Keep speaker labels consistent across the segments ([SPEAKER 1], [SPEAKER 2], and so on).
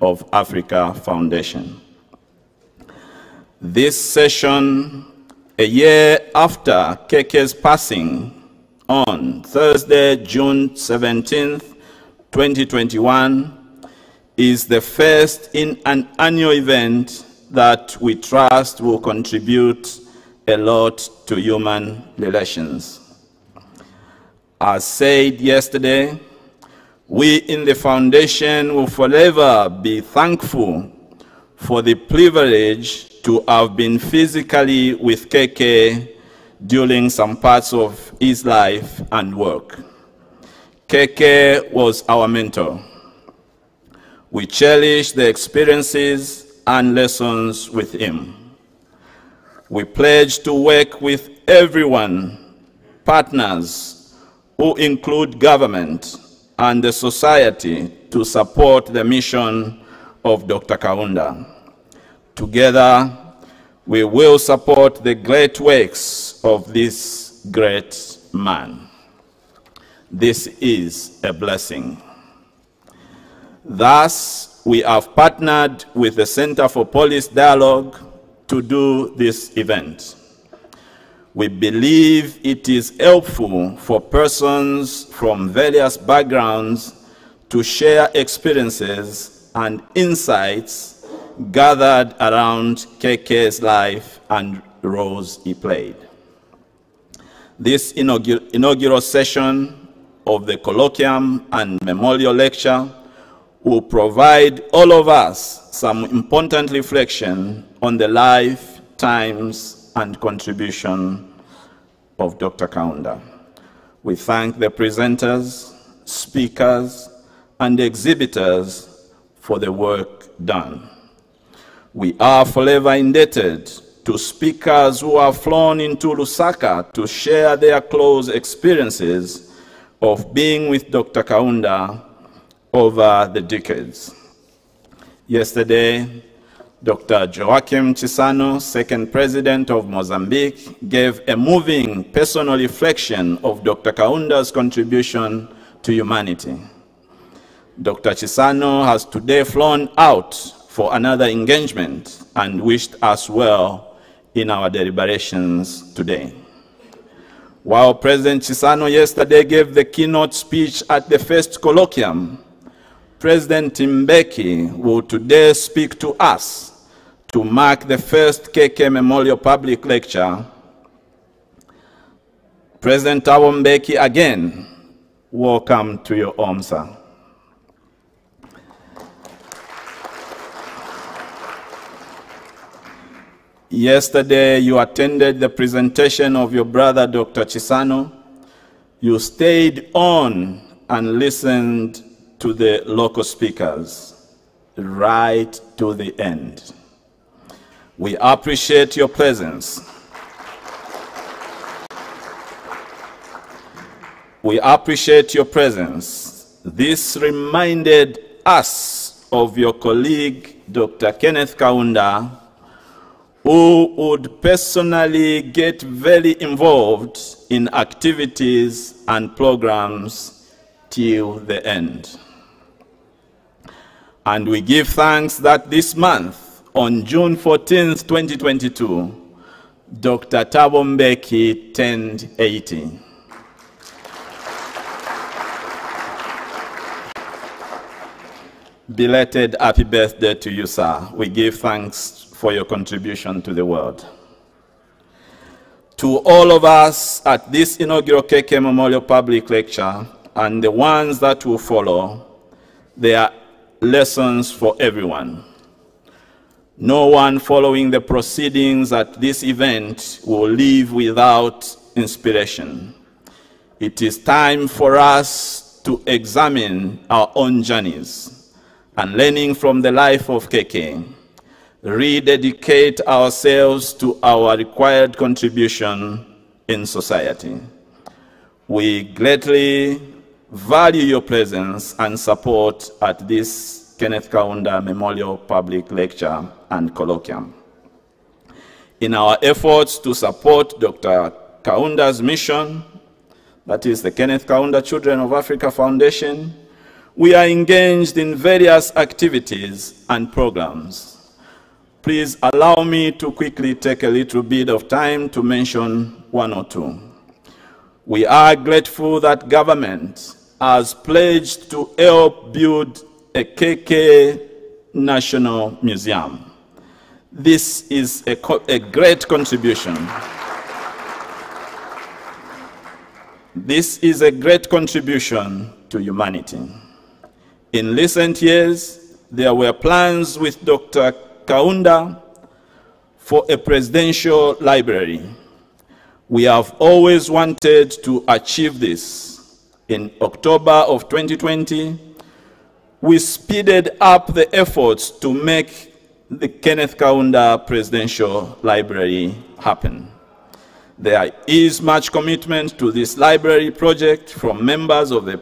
[SPEAKER 1] of Africa Foundation. This session, a year after KK's passing on Thursday, June 17th, 2021, is the first in an annual event that we trust will contribute a lot to human relations. As said yesterday, we in the foundation will forever be thankful for the privilege to have been physically with KK during some parts of his life and work. KK was our mentor. We cherish the experiences and lessons with him. We pledge to work with everyone, partners who include government and the society to support the mission of Dr. Kaunda. Together, we will support the great works of this great man. This is a blessing. Thus, we have partnered with the Center for Policy Dialogue to do this event. We believe it is helpful for persons from various backgrounds to share experiences and insights gathered around KK's life and roles he played. This inaugural session of the colloquium and memorial lecture will provide all of us some important reflection on the life, times, and contribution of Dr. Kaunda. We thank the presenters, speakers, and exhibitors for the work done. We are forever indebted to speakers who have flown into Lusaka to share their close experiences of being with Dr. Kaunda over the decades. Yesterday, Dr. Joaquim Chissano, second president of Mozambique, gave a moving personal reflection of Dr. Kaunda's contribution to humanity. Dr. Chissano has today flown out for another engagement and wished us well in our deliberations today. While President Chissano yesterday gave the keynote speech at the first colloquium, President Mbeki will today speak to us to mark the first KK Memorial Public Lecture, President Thabo again, welcome to your home. Yesterday, you attended the presentation of your brother, Dr. Chissano. You stayed on and listened to the local speakers right to the end. We appreciate your presence. We appreciate your presence. This reminded us of your colleague, Dr. Kenneth Kaunda, who would personally get very involved in activities and programs till the end. And we give thanks that this month, on June 14, 2022, Dr. Thabo turned 80. Belated happy birthday to you, sir. We give thanks for your contribution to the world. To all of us at this inaugural KK Memorial Public Lecture and the ones that will follow, there are lessons for everyone. No one following the proceedings at this event will leave without inspiration. It is time for us to examine our own journeys and learning from the life of KK, rededicate ourselves to our required contribution in society. We greatly value your presence and support at this Kenneth Kaunda Memorial Public Lecture and Colloquium. In our efforts to support Dr. Kaunda's mission, that is the Kenneth Kaunda Children of Africa Foundation, we are engaged in various activities and programs. Please allow me to quickly take a little bit of time to mention one or two. We are grateful that government has pledged to help build a KK National Museum. This is a, a great contribution. This is a great contribution to humanity. In recent years, there were plans with Dr. Kaunda for a presidential library. We have always wanted to achieve this. In October of 2020, we speeded up the efforts to make the Kenneth Kaunda Presidential Library happen. There is much commitment to this library project from members of the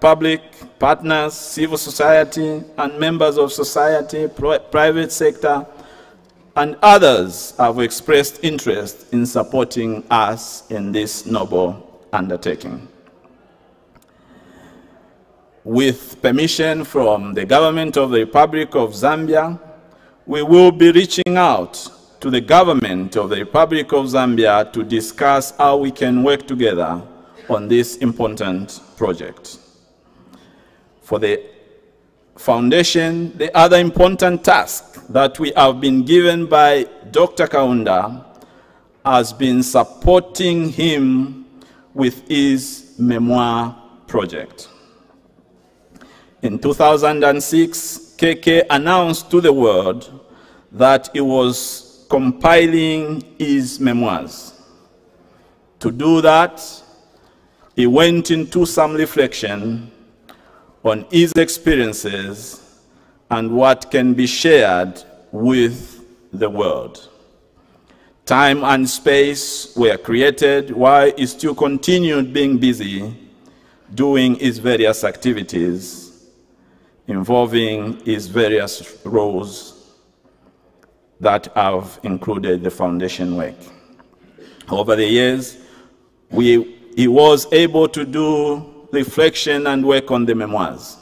[SPEAKER 1] public, partners, civil society, and members of society, private sector, and others have expressed interest in supporting us in this noble undertaking. With permission from the government of the Republic of Zambia, we will be reaching out to the government of the Republic of Zambia to discuss how we can work together on this important project. For the foundation, the other important task that we have been given by Dr. Kaunda has been supporting him with his memoir project. In 2006, KK announced to the world that he was compiling his memoirs. To do that, he went into some reflection on his experiences and what can be shared with the world. Time and space were created while he still continued being busy doing his various activities involving his various roles that have included the foundation work. Over the years, we, he was able to do reflection and work on the memoirs.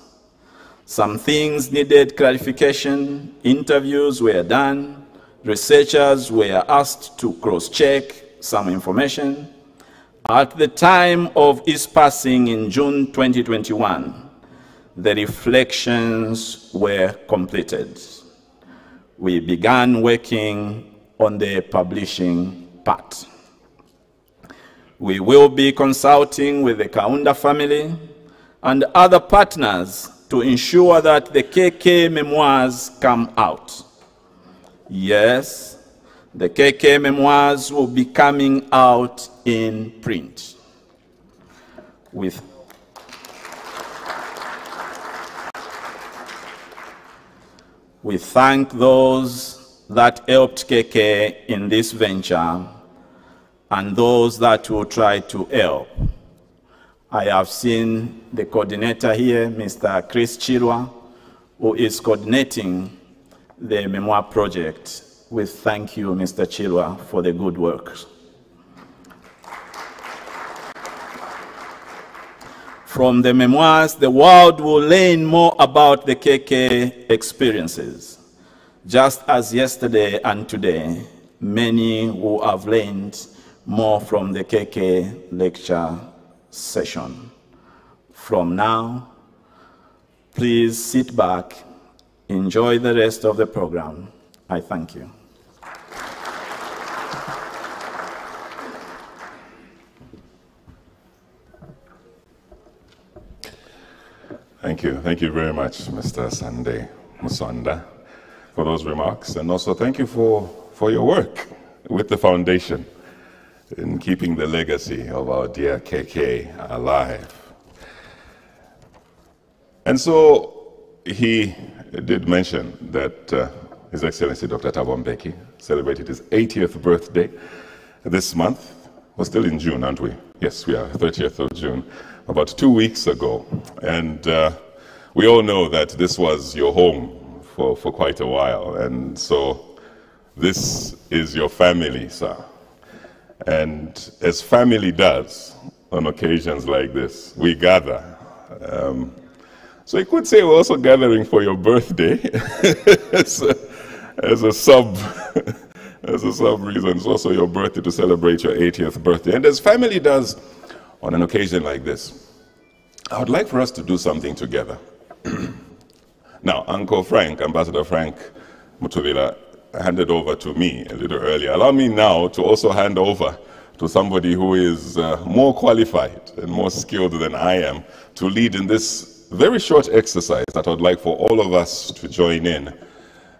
[SPEAKER 1] Some things needed clarification, interviews were done, researchers were asked to cross-check some information. At the time of his passing in June 2021, the reflections were completed. We began working on the publishing part. We will be consulting with the Kaunda family and other partners to ensure that the KK memoirs come out. Yes, the KK memoirs will be coming out in print with We thank those that helped KK in this venture and those that will try to help. I have seen the coordinator here, Mr. Chris Chilwa, who is coordinating the memoir project. We thank you, Mr. Chilwa, for the good work. From the memoirs, the world will learn more about the KK experiences. Just as yesterday and today, many who have learned more from the KK lecture session. From now, please sit back, enjoy the rest of the program. I thank you.
[SPEAKER 2] Thank you. Thank you very much, Mr. Sunday Musonda, for those remarks. And also thank you for, for your work with the foundation in keeping the legacy of our dear KK alive. And so he did mention that uh, His Excellency Dr. Thabo Mbeki celebrated his 80th birthday this month. We're still in June, aren't we? Yes, we are, 30th of June about two weeks ago. And uh, we all know that this was your home for, for quite a while. And so this is your family, sir. And as family does on occasions like this, we gather. Um, So you could say we're also gathering for your birthday as, a, as a sub. as a sub reason, it's also your birthday to celebrate your 80th birthday. And as family does on an occasion like this, I would like for us to do something together. now, Uncle Frank, Ambassador Frank Mutuvila, handed over to me a little earlier. Allow me now to also hand over to somebody who is uh, more qualified and more skilled than I am to lead in this very short exercise that I would like for all of us to join in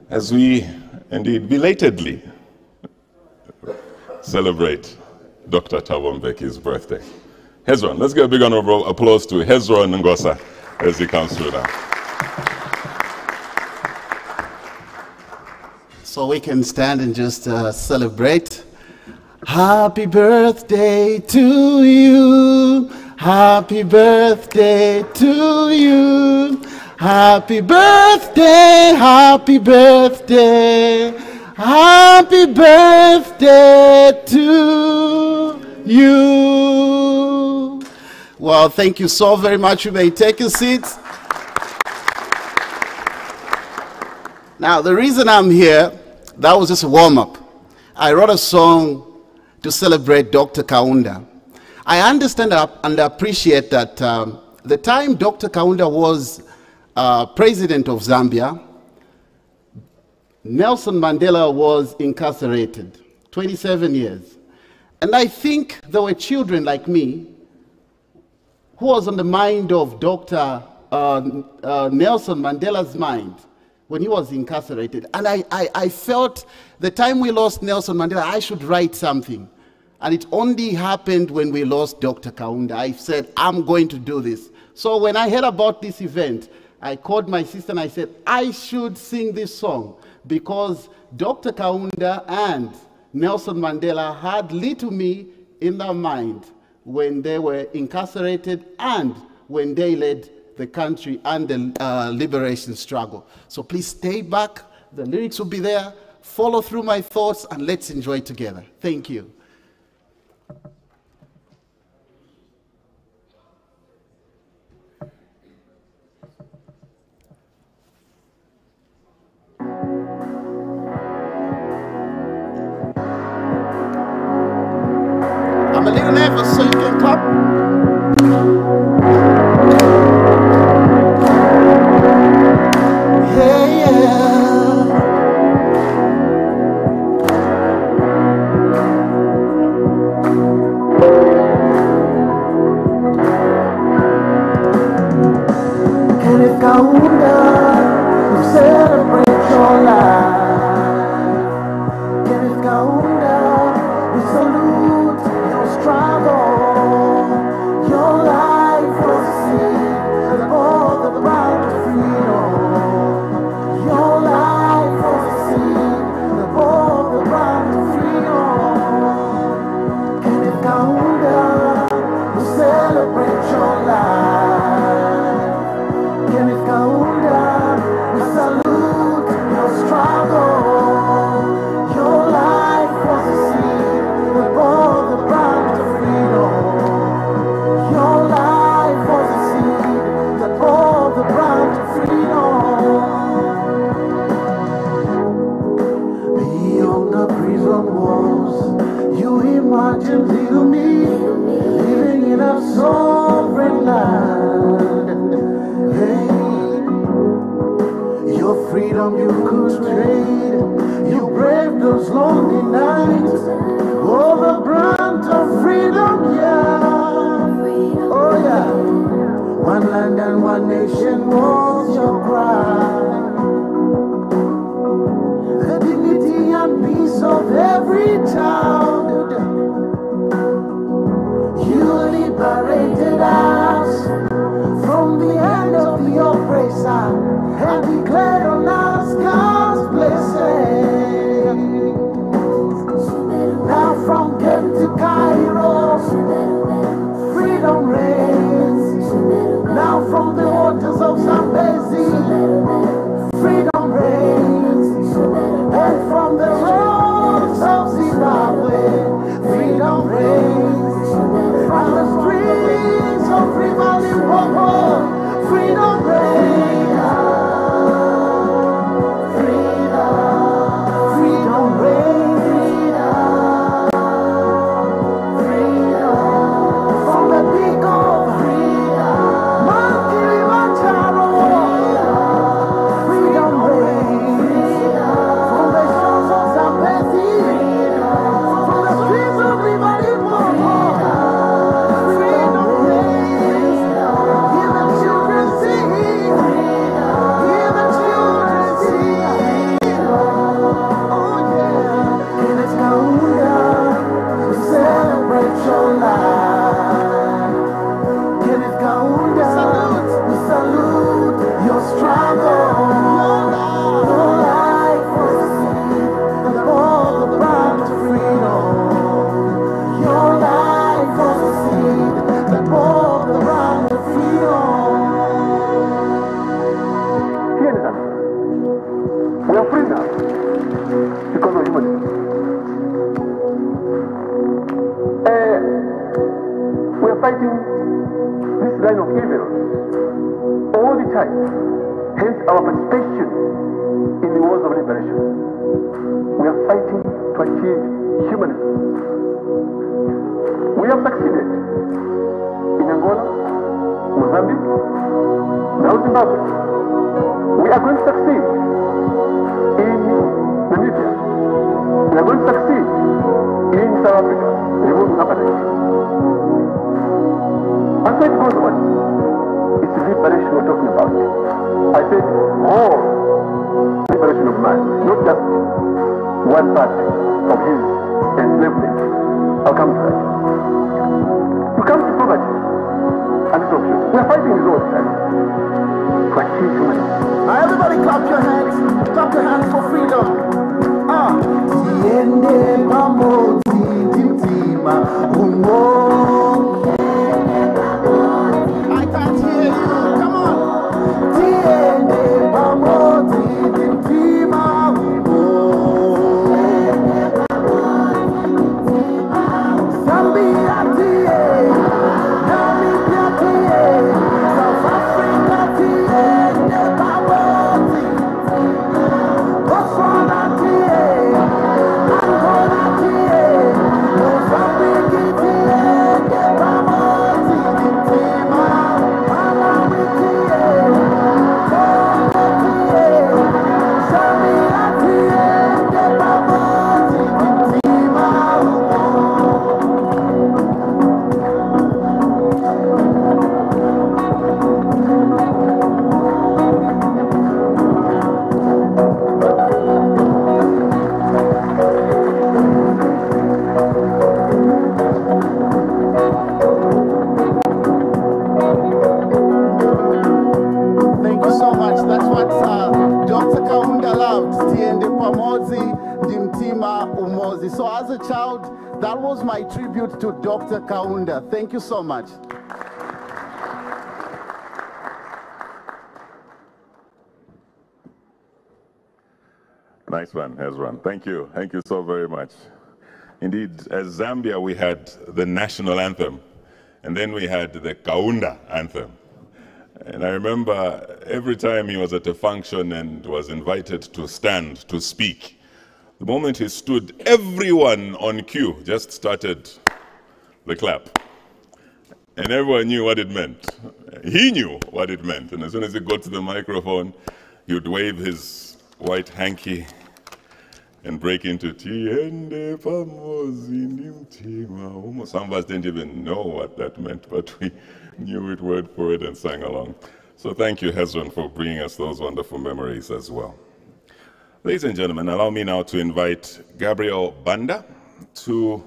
[SPEAKER 2] as we indeed belatedly celebrate Dr. Thabo Mbeki's birthday. Hezron, let's give a big round of applause to Hezron Ngosa as he comes through now.
[SPEAKER 3] So we can stand and just uh, celebrate. Happy birthday to you. Happy birthday to you. Happy birthday, happy birthday. Happy birthday to you. Well, thank you so very much. You may take a seat. Now, the reason I'm here, that was just a warm up. I wrote a song to celebrate Dr. Kaunda. I understand and appreciate that um, the time Dr. Kaunda was uh, president of Zambia, Nelson Mandela was incarcerated 27 years. And I think there were children like me who was on the mind of Dr. Uh, uh, Nelson Mandela's mind when he was incarcerated. And I, I, I felt the time we lost Nelson Mandela, I should write something. And it only happened when we lost Dr. Kaunda. I said, I'm going to do this. So when I heard about this event, I called my sister and I said, I should sing this song because Dr. Kaunda and Nelson Mandela had little me in their mind when they were incarcerated and when they led the country and the uh, liberation struggle. So please stay back. The lyrics will be there. Follow through my thoughts and let's enjoy together. Thank you.
[SPEAKER 4] Hence our participation in the wars of liberation. We are fighting to achieve humanism. We have succeeded in Angola, Mozambique, now Zimbabwe. One part of his enslavement. I'll come to that. You come to poverty and its options. We are fighting this all the time to achieve humanism.
[SPEAKER 3] Now everybody clap your hands. Clap your hands for freedom. Ah. Thank you so much.
[SPEAKER 2] Nice one, Hezron. Thank you. Thank you so very much. Indeed, as Zambia, we had the national anthem, and then we had the Kaunda anthem. And I remember every time he was at a function and was invited to stand to speak, the moment he stood, everyone on cue just started the clap. And everyone knew what it meant. He knew what it meant. And as soon as he got to the microphone, he would wave his white hanky and break into Tiende pamozi ndimtima umo. Some of us didn't even know what that meant, but we knew it word for word and sang along. So thank you, Hezron, for bringing us those wonderful memories as well. Ladies and gentlemen, allow me now to invite Gabriel Banda to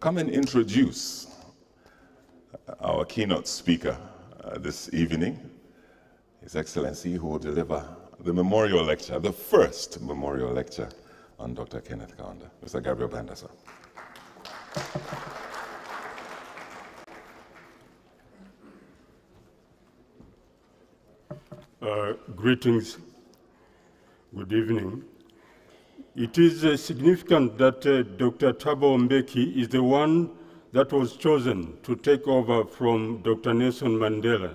[SPEAKER 2] come and introduce our keynote speaker uh, this evening, His Excellency, who will deliver the memorial lecture, the first memorial lecture on Dr. Kenneth Kaunda. Mr. Gabriel Banda, sir.
[SPEAKER 5] Uh, greetings. Good evening. It is uh, significant that uh, Dr. Thabo Mbeki is the one that was chosen to take over from Dr. Nelson Mandela,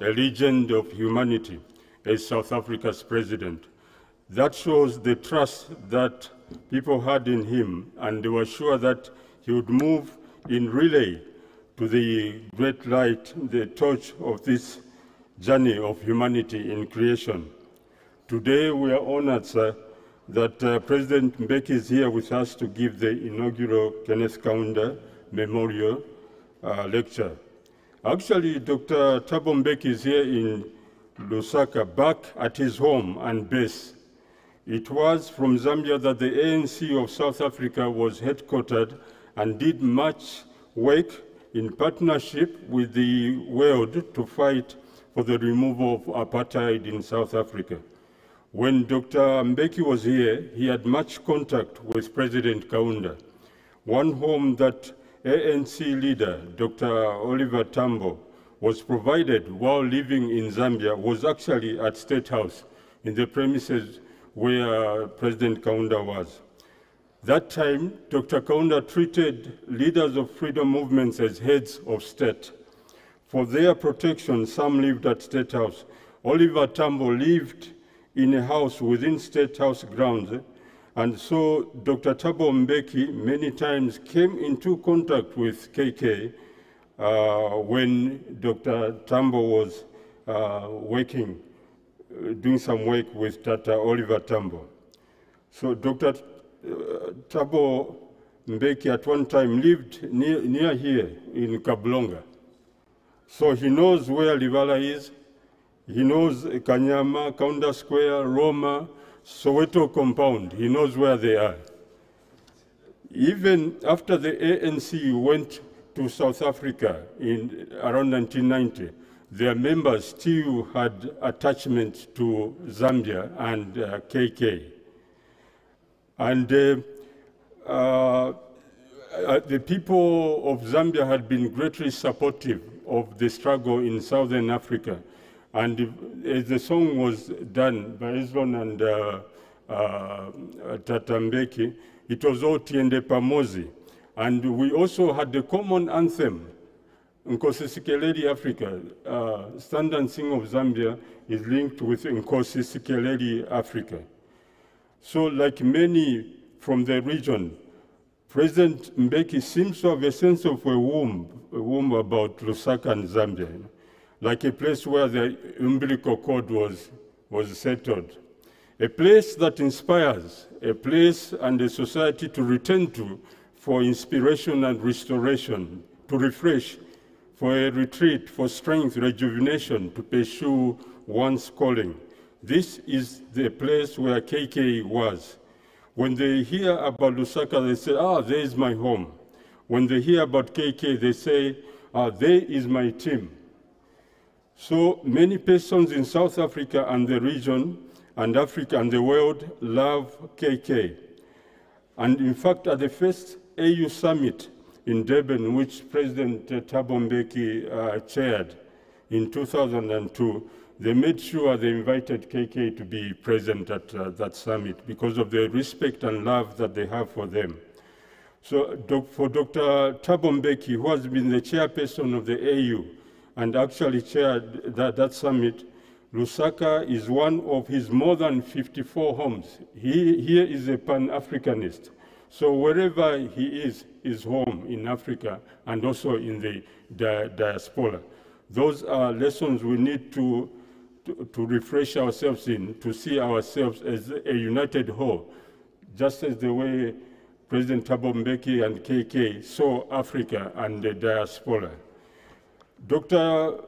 [SPEAKER 5] a legend of humanity, as South Africa's president. That shows the trust that people had in him, and they were sure that he would move in relay to the great light, the torch of this journey of humanity in creation. Today, we are honored, sir, that uh, President Mbeki is here with us to give the inaugural Kenneth Kaunda Memorial uh, Lecture. Actually, Dr. Thabo Mbeki is here in Lusaka, back at his home and base. It was from Zambia that the ANC of South Africa was headquartered and did much work in partnership with the world to fight for the removal of apartheid in South Africa. When Dr. Mbeki was here, he had much contact with President Kaunda. One home that ANC leader, Dr. Oliver Tambo, was provided while living in Zambia was actually at State House in the premises where uh, President Kaunda was. That time, Dr. Kaunda treated leaders of freedom movements as heads of state. For their protection, some lived at State House. Oliver Tambo lived in a house within State House grounds, and so Dr. Thabo Mbeki many times came into contact with KK uh, when Dr. Tambo was uh, working, uh, doing some work with Tata Oliver Tambo. So Dr. Thabo Mbeki at one time lived near, near here in Kabulonga. So he knows where Libala is. He knows Kanyama, Kaunda Square, Roma, Soweto compound. He knows where they are. Even after the ANC went to South Africa in around 1990, their members still had attachment to Zambia and uh, KK. And uh, uh, the people of Zambia had been greatly supportive of the struggle in Southern Africa. And as the song was done by Hezron and uh, uh, Tata Mbeki, it was Otiende Pamozi. And we also had the common anthem, Nkosi Sikeleli Africa. Uh, Stand and Sing of Zambia is linked with Nkosi Sikeleli Africa. So like many from the region, President Mbeki seems to have a sense of a womb, a womb about Lusaka and Zambia, like a place where the umbilical cord was, was settled. A place that inspires, a place and a society to return to for inspiration and restoration, to refresh, for a retreat, for strength, rejuvenation, to pursue one's calling. This is the place where KK was. When they hear about Lusaka, they say, ah, there is my home. When they hear about KK, they say, ah, there is my team. So many persons in South Africa and the region and Africa and the world love KK. And in fact, at the first AU summit in Durban, which President Thabo Mbeki uh, chaired in 2002, they made sure they invited KK to be present at uh, that summit because of the respect and love that they have for them. So for Dr. Thabo Mbeki, who has been the chairperson of the AU and actually chaired that, that summit, Lusaka is one of his more than 54 homes. He here is a Pan-Africanist. So wherever he is, is home in Africa and also in the di diaspora. Those are lessons we need to to, to refresh ourselves in, to see ourselves as a united whole, just as the way President Thabo Mbeki and KK saw Africa and the diaspora. Dr.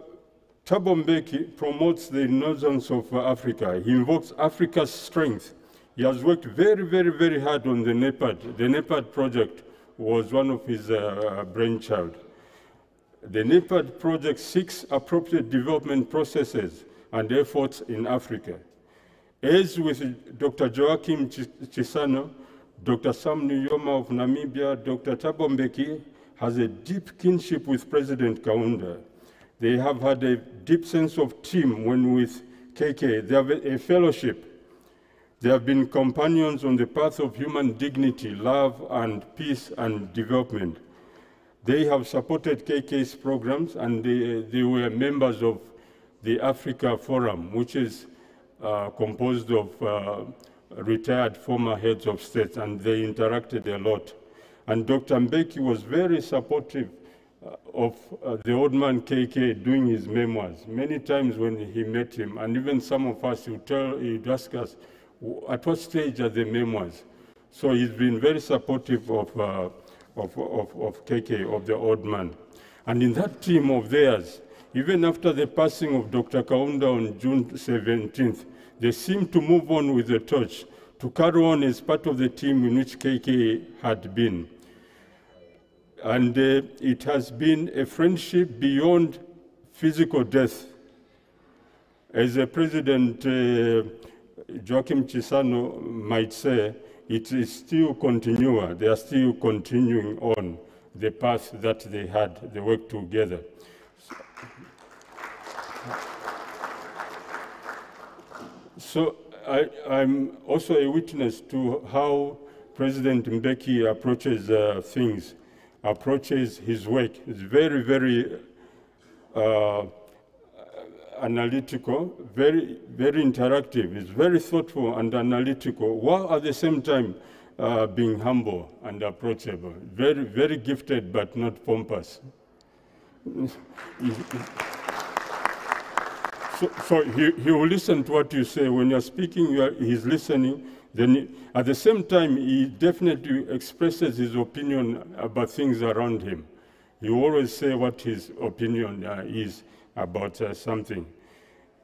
[SPEAKER 5] Thabo Mbeki promotes the emergence of Africa. He invokes Africa's strength. He has worked very, very, very hard on the NEPAD. The NEPAD project was one of his uh, brainchild. The NEPAD project seeks appropriate development processes and efforts in Africa. As with Dr. Joaquim Chissano, Dr. Sam Nujoma of Namibia, Dr. Thabo Mbeki has a deep kinship with President Kaunda. They have had a deep sense of team when with KK. They have a, fellowship. They have been companions on the path of human dignity, love, and peace and development. They have supported KK's programs and they, they were members of the Africa Forum, which is uh, composed of uh, retired former heads of states, and they interacted a lot. And Dr. Mbeki was very supportive uh, of uh, the old man KK doing his memoirs. Many times when he met him, and even some of us, he would, tell, he would ask us, at what stage are the memoirs? So he's been very supportive of, uh, of, of, of KK, of the old man. And in that team of theirs, even after the passing of Dr. Kaunda on June 17th, they seemed to move on with the torch to carry on as part of the team in which KK had been. And uh, it has been a friendship beyond physical death. As the President uh, Joaquim Chissano might say, it is still continual. They are still continuing on the path that they had, they worked together. So I, I'm also a witness to how President Mbeki approaches uh, things, approaches his work. It's very, very uh, analytical, very, very interactive. It's very thoughtful and analytical, while at the same time uh, being humble and approachable. Very, very gifted, but not pompous. So, so he, he will listen to what you say. When you're speaking, you are, he's listening. Then he- at the same time, he definitely expresses his opinion about things around him. He always say what his opinion uh, is about uh, something.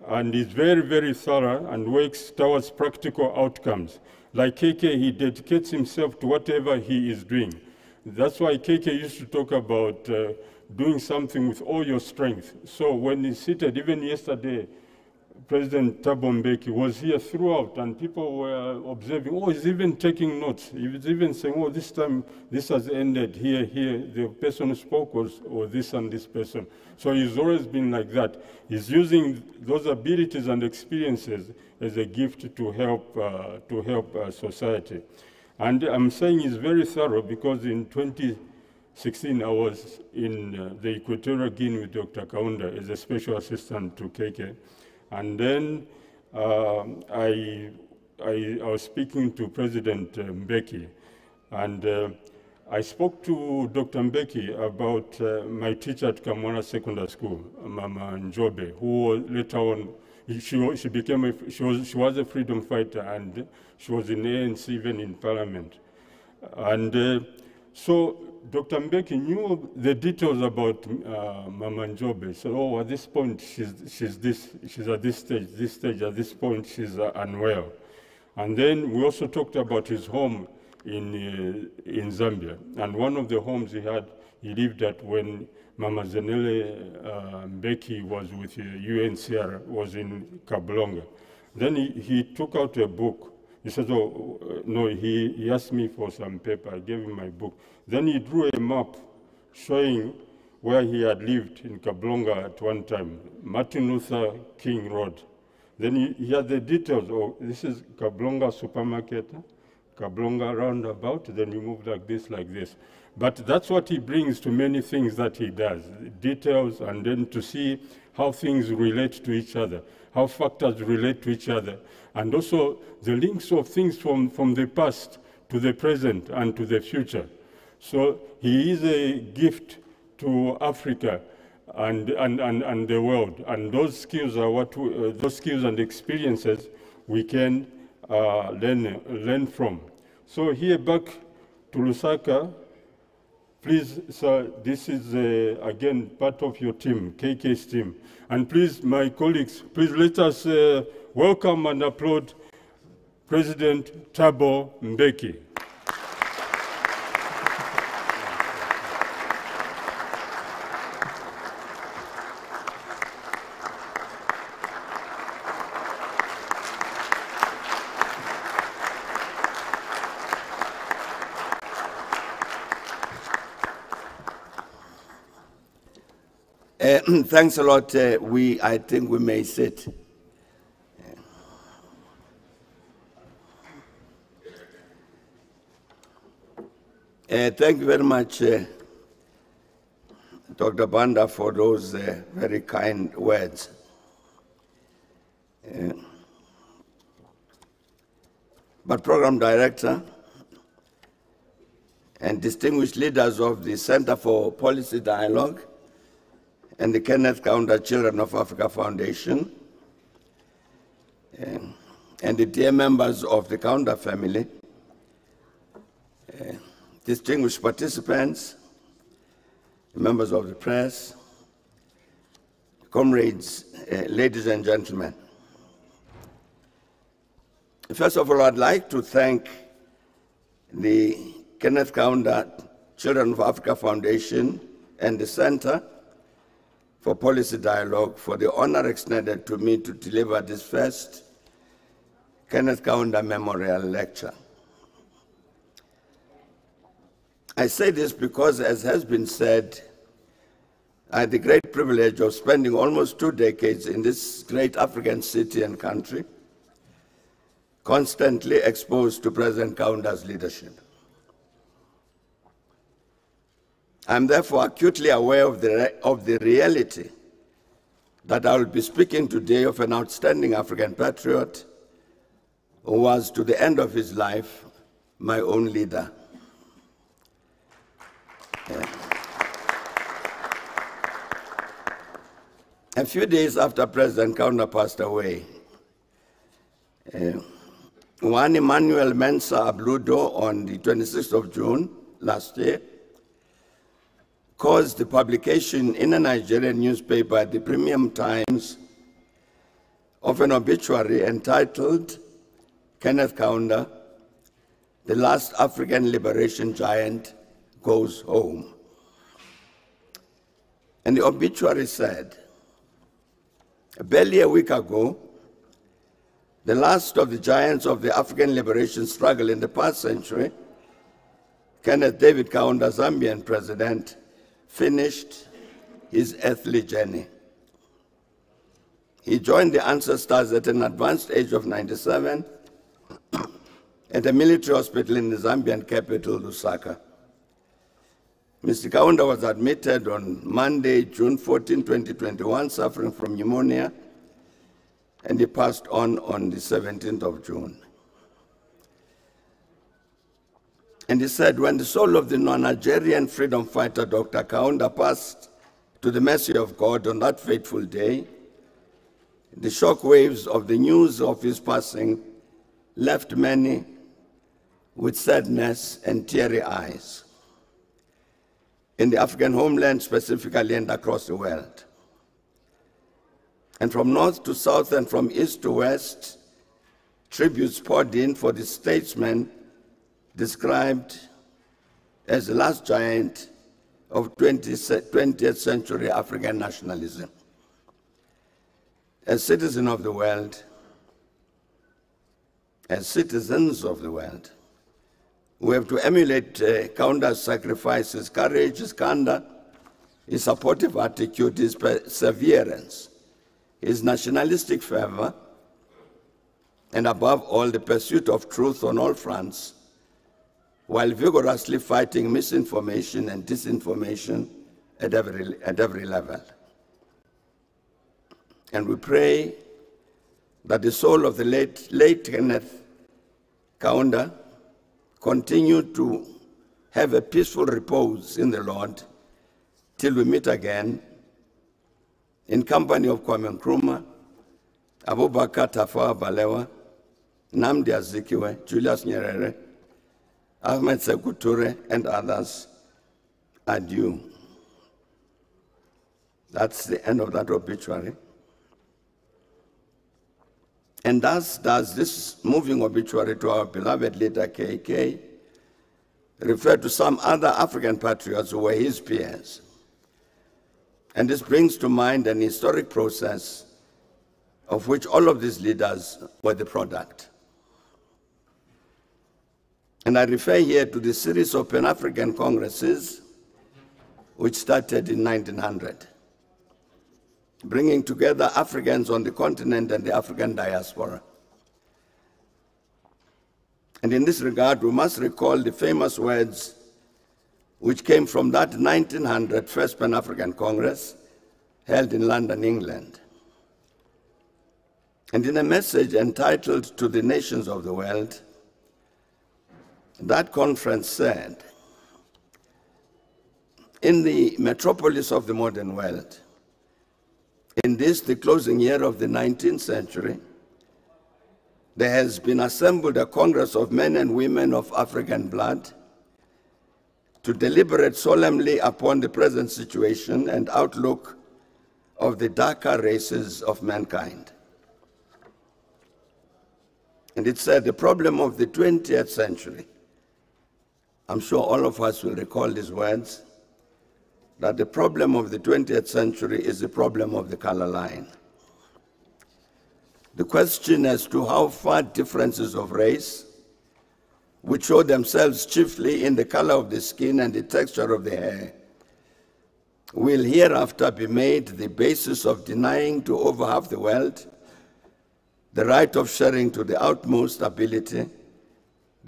[SPEAKER 5] And he's very, very thorough and works towards practical outcomes. Like KK, he dedicates himself to whatever he is doing. That's why KK used to talk about uh, doing something with all your strength. So when he's seated, even yesterday, President Thabo Mbeki was here throughout, and people were observing. Oh, he's even taking notes. He was even saying, "Oh, this time this has ended here, here. The person who spoke was, or this and this person." So he's always been like that. He's using those abilities and experiences as a gift to help uh, to help uh, society. And I'm saying he's very thorough because in 20. 16 hours in uh, the Equatorial Guinea with Dr. Kaunda as a special assistant to KK. And then um, I, I, I, was speaking to President uh, Mbeki, and uh, I spoke to Dr. Mbeki about uh, my teacher at Kamwala Secondary School, Mama Njobe, who later on, she, she became a, she was, she was a freedom fighter and she was in ANC even in parliament. And uh, so Dr. Mbeki knew the details about uh, Mama Njobe. So, oh, at this point, she's, she's, this, she's at this stage, this stage, at this point, she's uh, unwell. And then we also talked about his home in, uh, in Zambia. And one of the homes he had, he lived at when Mama Zanele uh, Mbeki was with uh, UNCR, was in Kabulonga. Then he, he took out a book. He said, oh, uh, no, he, he asked me for some paper. I gave him my book. Then he drew a map showing where he had lived in Kabulonga at one time, Martin Luther King Road. Then he, he had the details. Oh, this is Kabulonga supermarket, Kabulonga roundabout. Then you move like this, like this. But that's what he brings to many things that he does details, and then to see how things relate to each other, how factors relate to each other, and also the links of things from, from the past to the present and to the future. So he is a gift to Africa and, and, and, and the world. And those skills are what we, uh, those skills and experiences we can uh, learn, learn from. So here back to Lusaka, please, sir, this is uh, again part of your team, KK's team. And please, my colleagues, please let us uh, welcome and applaud President Thabo Mbeki.
[SPEAKER 6] Uh, thanks a lot. Uh, we, I think we may sit. Uh, thank you very much, uh, Dr. Banda, for those uh, very kind words. Uh, but program director and distinguished leaders of the Center for Policy Dialogue and the Kenneth Kaunda Children of Africa Foundation, uh, and the dear members of the Kaunda family, uh, distinguished participants, members of the press, comrades, uh, ladies and gentlemen. First of all, I'd like to thank the Kenneth Kaunda Children of Africa Foundation and the Center for Policy Dialogue for the honor extended to me to deliver this first Kenneth Kaunda Memorial Lecture. I say this because, as has been said, I had the great privilege of spending almost two decades in this great African city and country, constantly exposed to President Kaunda's leadership. I'm therefore acutely aware of the, of the reality that I will be speaking today of an outstanding African patriot who was, to the end of his life, my own leader. A few days after President Kaunda passed away, uh, Juan Emmanuel Mensah Abludo on the 26th of June last year caused the publication in a Nigerian newspaper, the Premium Times, of an obituary entitled Kenneth Kaunda, the last African liberation giant, goes home. And the obituary said, barely a week ago, the last of the giants of the African liberation struggle in the past century, Kenneth David Kaunda, Zambian president, finished his earthly journey. He joined the ancestors at an advanced age of 97 at a military hospital in the Zambian capital, Lusaka. Mr. Kaunda was admitted on Monday, June 14, 2021, suffering from pneumonia, and he passed on on the 17th of June. And he said, when the soul of the non-Nigerian freedom fighter, Dr. Kaunda, passed to the mercy of God on that fateful day, the shock waves of the news of his passing left many with sadness and teary eyes in the African homeland specifically and across the world. And from north to south and from east to west, tributes poured in for the statesman described as the last giant of 20, 20th century African nationalism. As citizen of the world, as citizens of the world, we have to emulate uh, Kaunda's sacrifice, his courage, his candor, his supportive attitude, his perseverance, his nationalistic fervor, and above all, the pursuit of truth on all fronts, while vigorously fighting misinformation and disinformation at every, at every level. And we pray that the soul of the late, late Kenneth Kaunda continue to have a peaceful repose in the Lord till we meet again in company of Kwame Nkrumah, Abubakar Tafawa Balewa, Nnamdi Azikiwe, Julius Nyerere, Ahmed Sekou Toure, and others. Adieu. That's the end of that obituary. And thus does this moving obituary to our beloved leader KK refer to some other African patriots who were his peers. And this brings to mind an historic process of which all of these leaders were the product. And I refer here to the series of Pan African Congresses, which started in 1900 bringing together Africans on the continent and the African diaspora. And in this regard, we must recall the famous words which came from that 1900 First Pan African Congress held in London, England. And in a message entitled To the Nations of the World, that conference said, In the metropolis of the modern world, in this, the closing year of the 19th century, there has been assembled a Congress of men and women of African blood to deliberate solemnly upon the present situation and outlook of the darker races of mankind. And it said the problem of the 20th century. I'm sure all of us will recall these words that the problem of the 20th century is the problem of the color line. The question as to how far differences of race, which show themselves chiefly in the color of the skin and the texture of the hair, will hereafter be made the basis of denying to over half the world the right of sharing to the utmost ability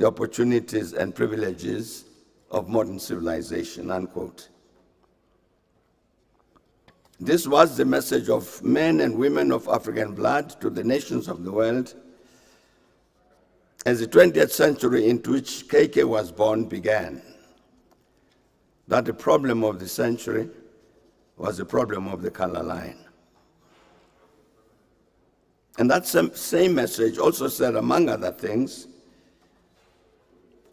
[SPEAKER 6] the opportunities and privileges of modern civilization, unquote. This was the message of men and women of African blood to the nations of the world as the 20th century into which KK was born began. That the problem of the century was the problem of the color line. And that same, same message also said, among other things,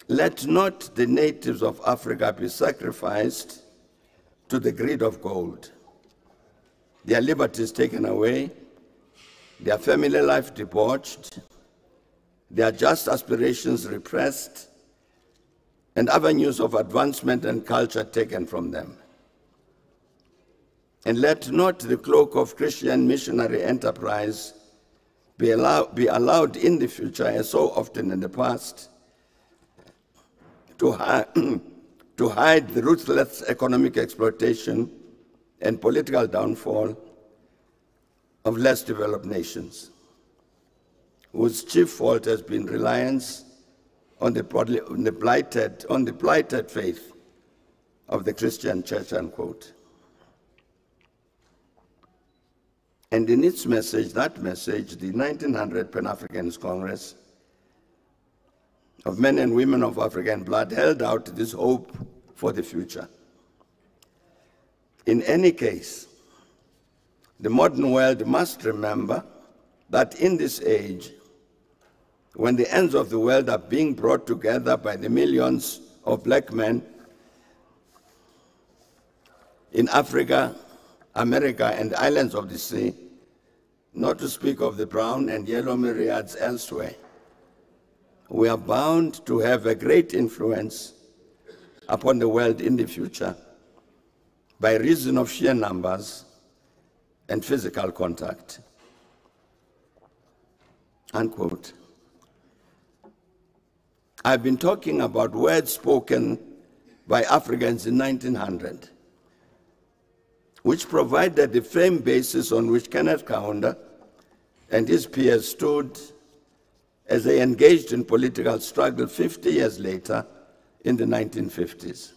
[SPEAKER 6] let not the natives of Africa be sacrificed to the greed of gold, their liberties taken away, their family life debauched, their just aspirations repressed, and avenues of advancement and culture taken from them. And let not the cloak of Christian missionary enterprise be, allow, be allowed in the future, as so often in the past, to, hi- to hide the ruthless economic exploitation and political downfall of less developed nations, whose chief fault has been reliance on the, on the blighted, on the blighted faith of the Christian church, unquote. And in its message, that message, the 1900 Pan Africanist Congress of men and women of African blood held out this hope for the future. In any case, the modern world must remember that in this age, when the ends of the world are being brought together by the millions of black men in Africa, America, and the islands of the sea, not to speak of the brown and yellow myriads elsewhere, we are bound to have a great influence upon the world in the future by reason of sheer numbers and physical contact. Unquote. I've been talking about words spoken by Africans in 1900, which provided the firm basis on which Kenneth Kaunda and his peers stood as they engaged in political struggle 50 years later in the 1950s.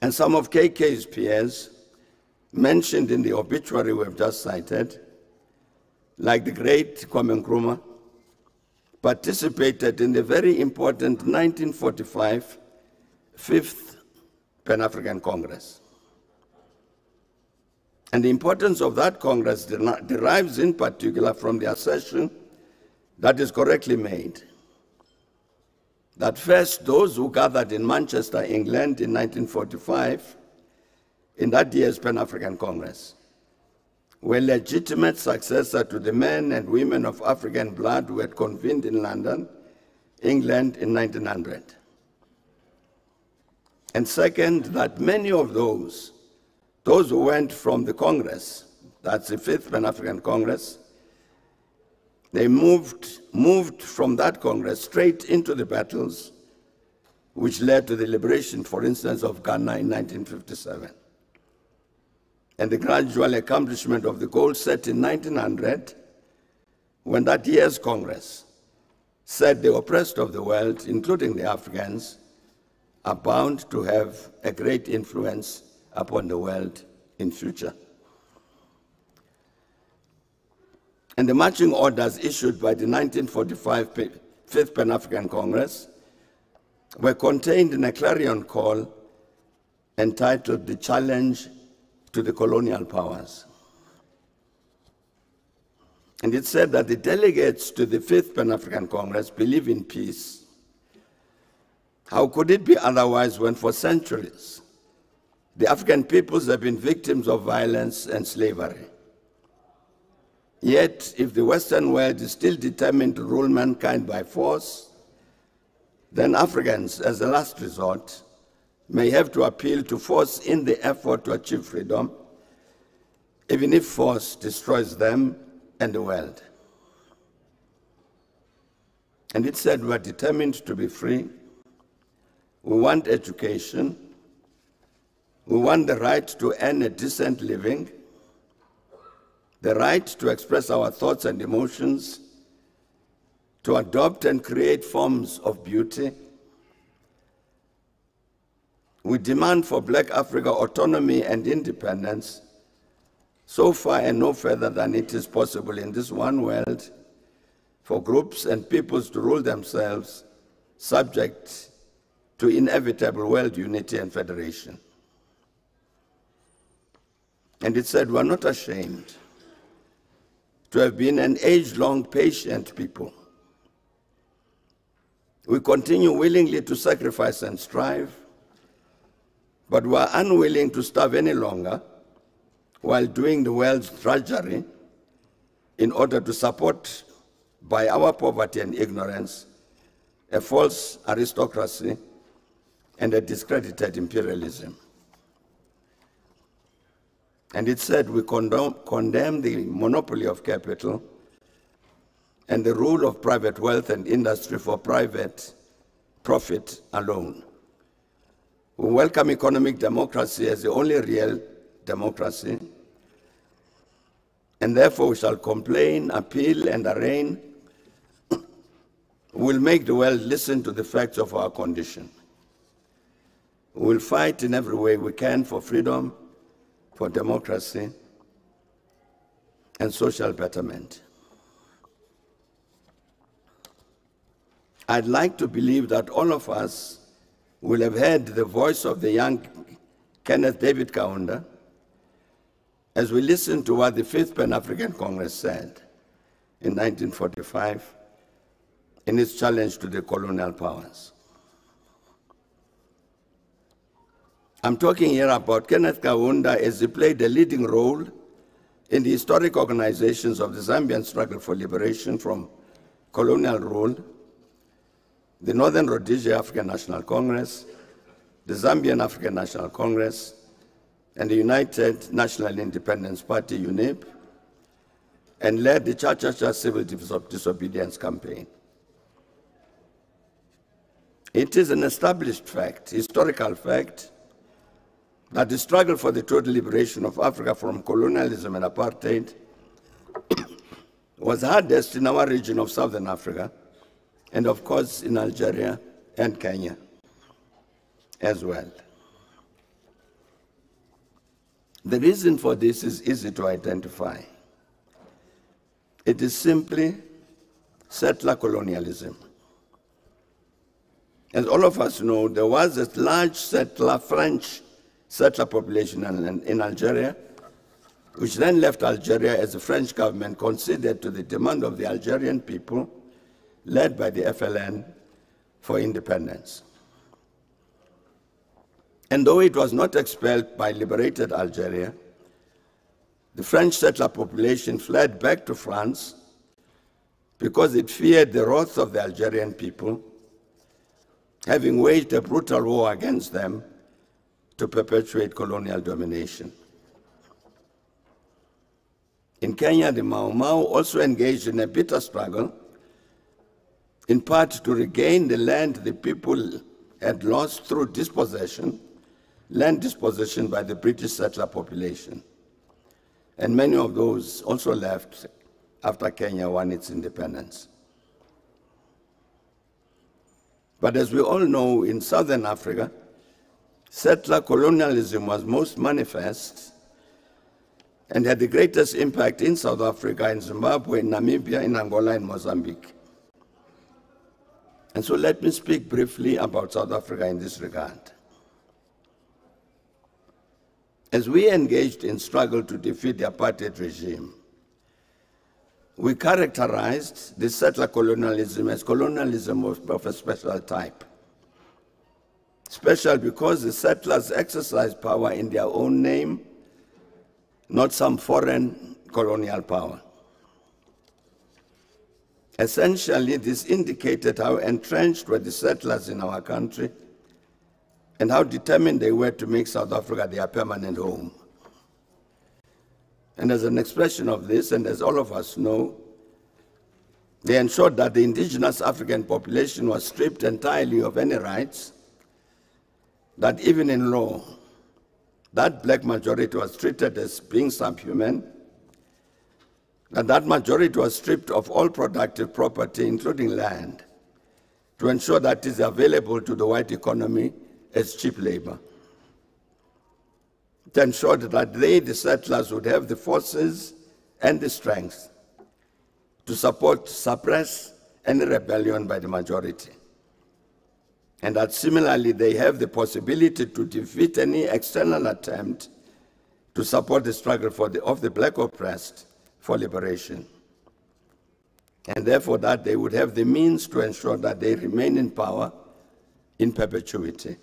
[SPEAKER 6] And some of KK's peers, mentioned in the obituary we've just cited, like the great Kwame Nkrumah, participated in the very important 1945 Fifth Pan African Congress. And the importance of that Congress derives in particular from the assertion that is correctly made that first those who gathered in Manchester, England in 1945, in that year's Pan African Congress, were legitimate successor to the men and women of African blood who had convened in London, England in 1900. And second, that many of those, those who went from the Congress, that's the Fifth Pan African Congress, they moved, moved from that Congress straight into the battles which led to the liberation, for instance, of Ghana in 1957 and the gradual accomplishment of the goal set in 1900 when that year's Congress said the oppressed of the world, including the Africans, are bound to have a great influence upon the world in future. And the marching orders issued by the 1945 Fifth Pan African Congress were contained in a clarion call entitled The Challenge to the Colonial Powers. And it said that the delegates to the Fifth Pan African Congress believe in peace. How could it be otherwise when for centuries the African peoples have been victims of violence and slavery? Yet, if the Western world is still determined to rule mankind by force, then Africans, as a last resort, may have to appeal to force in the effort to achieve freedom, even if force destroys them and the world. And it said, We are determined to be free. We want education. We want the right to earn a decent living. the right to express our thoughts and emotions, to adopt and create forms of beauty. We demand for Black Africa autonomy and independence so far and no further than it is possible in this one world for groups and peoples to rule themselves subject to inevitable world unity and federation. And it said, We're not ashamed to have been an age long patient people. We continue willingly to sacrifice and strive, but we are unwilling to starve any longer while doing the world's drudgery in order to support, by our poverty and ignorance, a false aristocracy and a discredited imperialism. And it said we condemn, condemn the monopoly of capital and the rule of private wealth and industry for private profit alone. We welcome economic democracy as the only real democracy, and therefore we shall complain, appeal, and arraign. We'll make the world listen to the facts of our condition. We'll fight in every way we can for freedom, for democracy, and social betterment. I'd like to believe that all of us will have heard the voice of the young Kenneth David Kaunda as we listen to what the Fifth Pan African Congress said in 1945 in its challenge to the colonial powers. I'm talking here about Kenneth Kaunda as he played a leading role in the historic organizations of the Zambian struggle for liberation from colonial rule, the Northern Rhodesia African National Congress, the Zambian African National Congress, and the United National Independence Party, UNIP, and led the Cha Cha Cha Civil Disobedience Campaign. It is an established fact, historical fact, that the struggle for the total liberation of Africa from colonialism and apartheid was hardest in our region of Southern Africa, and of course in Algeria and Kenya as well. The reason for this is easy to identify. It is simply settler colonialism. As all of us know, there was a large settler French settler population in, in Algeria, which then left Algeria as the French government conceded to the demand of the Algerian people, led by the FLN, for independence. And though it was not expelled by liberated Algeria, the French settler population fled back to France because it feared the wrath of the Algerian people, having waged a brutal war against them to perpetuate colonial domination. In Kenya, the Mau Mau also engaged in a bitter struggle, in part to regain the land the people had lost through dispossession, land dispossession by the British settler population. And many of those also left after Kenya won its independence. But as we all know, in Southern Africa, settler colonialism was most manifest and had the greatest impact in South Africa, in Zimbabwe, in Namibia, in Angola, and Mozambique. And so let me speak briefly about South Africa in this regard. As we engaged in struggle to defeat the apartheid regime, we characterized the settler colonialism as colonialism of, of a special type. Special because the settlers exercised power in their own name, not some foreign colonial power. Essentially, this indicated how entrenched were the settlers in our country and how determined they were to make South Africa their permanent home. And as an expression of this, and as all of us know, they ensured that the indigenous African population was stripped entirely of any rights that even in law, that black majority was treated as being subhuman, that that majority was stripped of all productive property, including land, to ensure that it is available to the white economy as cheap labor. It ensured that they, the settlers, would have the forces and the strength to support, suppress any rebellion by the majority. And that similarly, they have the possibility to defeat any external attempt to support the struggle for the, of the black oppressed for liberation. And therefore, that they would have the means to ensure that they remain in power in perpetuity.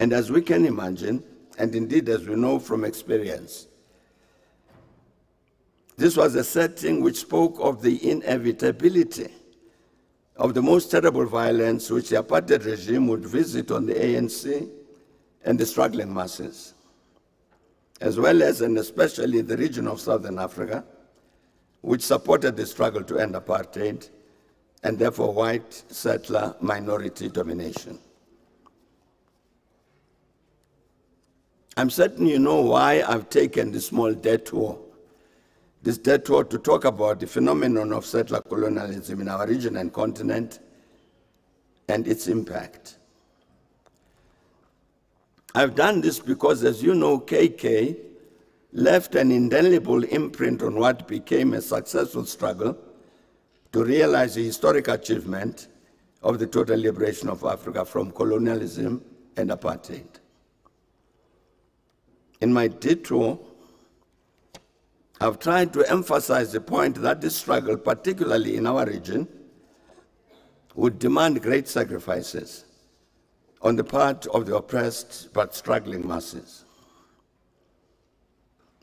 [SPEAKER 6] And as we can imagine, and indeed as we know from experience, this was a setting which spoke of the inevitability of the most terrible violence which the apartheid regime would visit on the ANC and the struggling masses, as well as and especially the region of Southern Africa, which supported the struggle to end apartheid and therefore white settler minority domination. I'm certain you know why I've taken this small detour, this detour to talk about the phenomenon of settler colonialism in our region and continent and its impact. I've done this because, as you know, KK left an indelible imprint on what became a successful struggle to realize the historic achievement of the total liberation of Africa from colonialism and apartheid. In my detour, I've tried to emphasize the point that this struggle, particularly in our region, would demand great sacrifices on the part of the oppressed but struggling masses.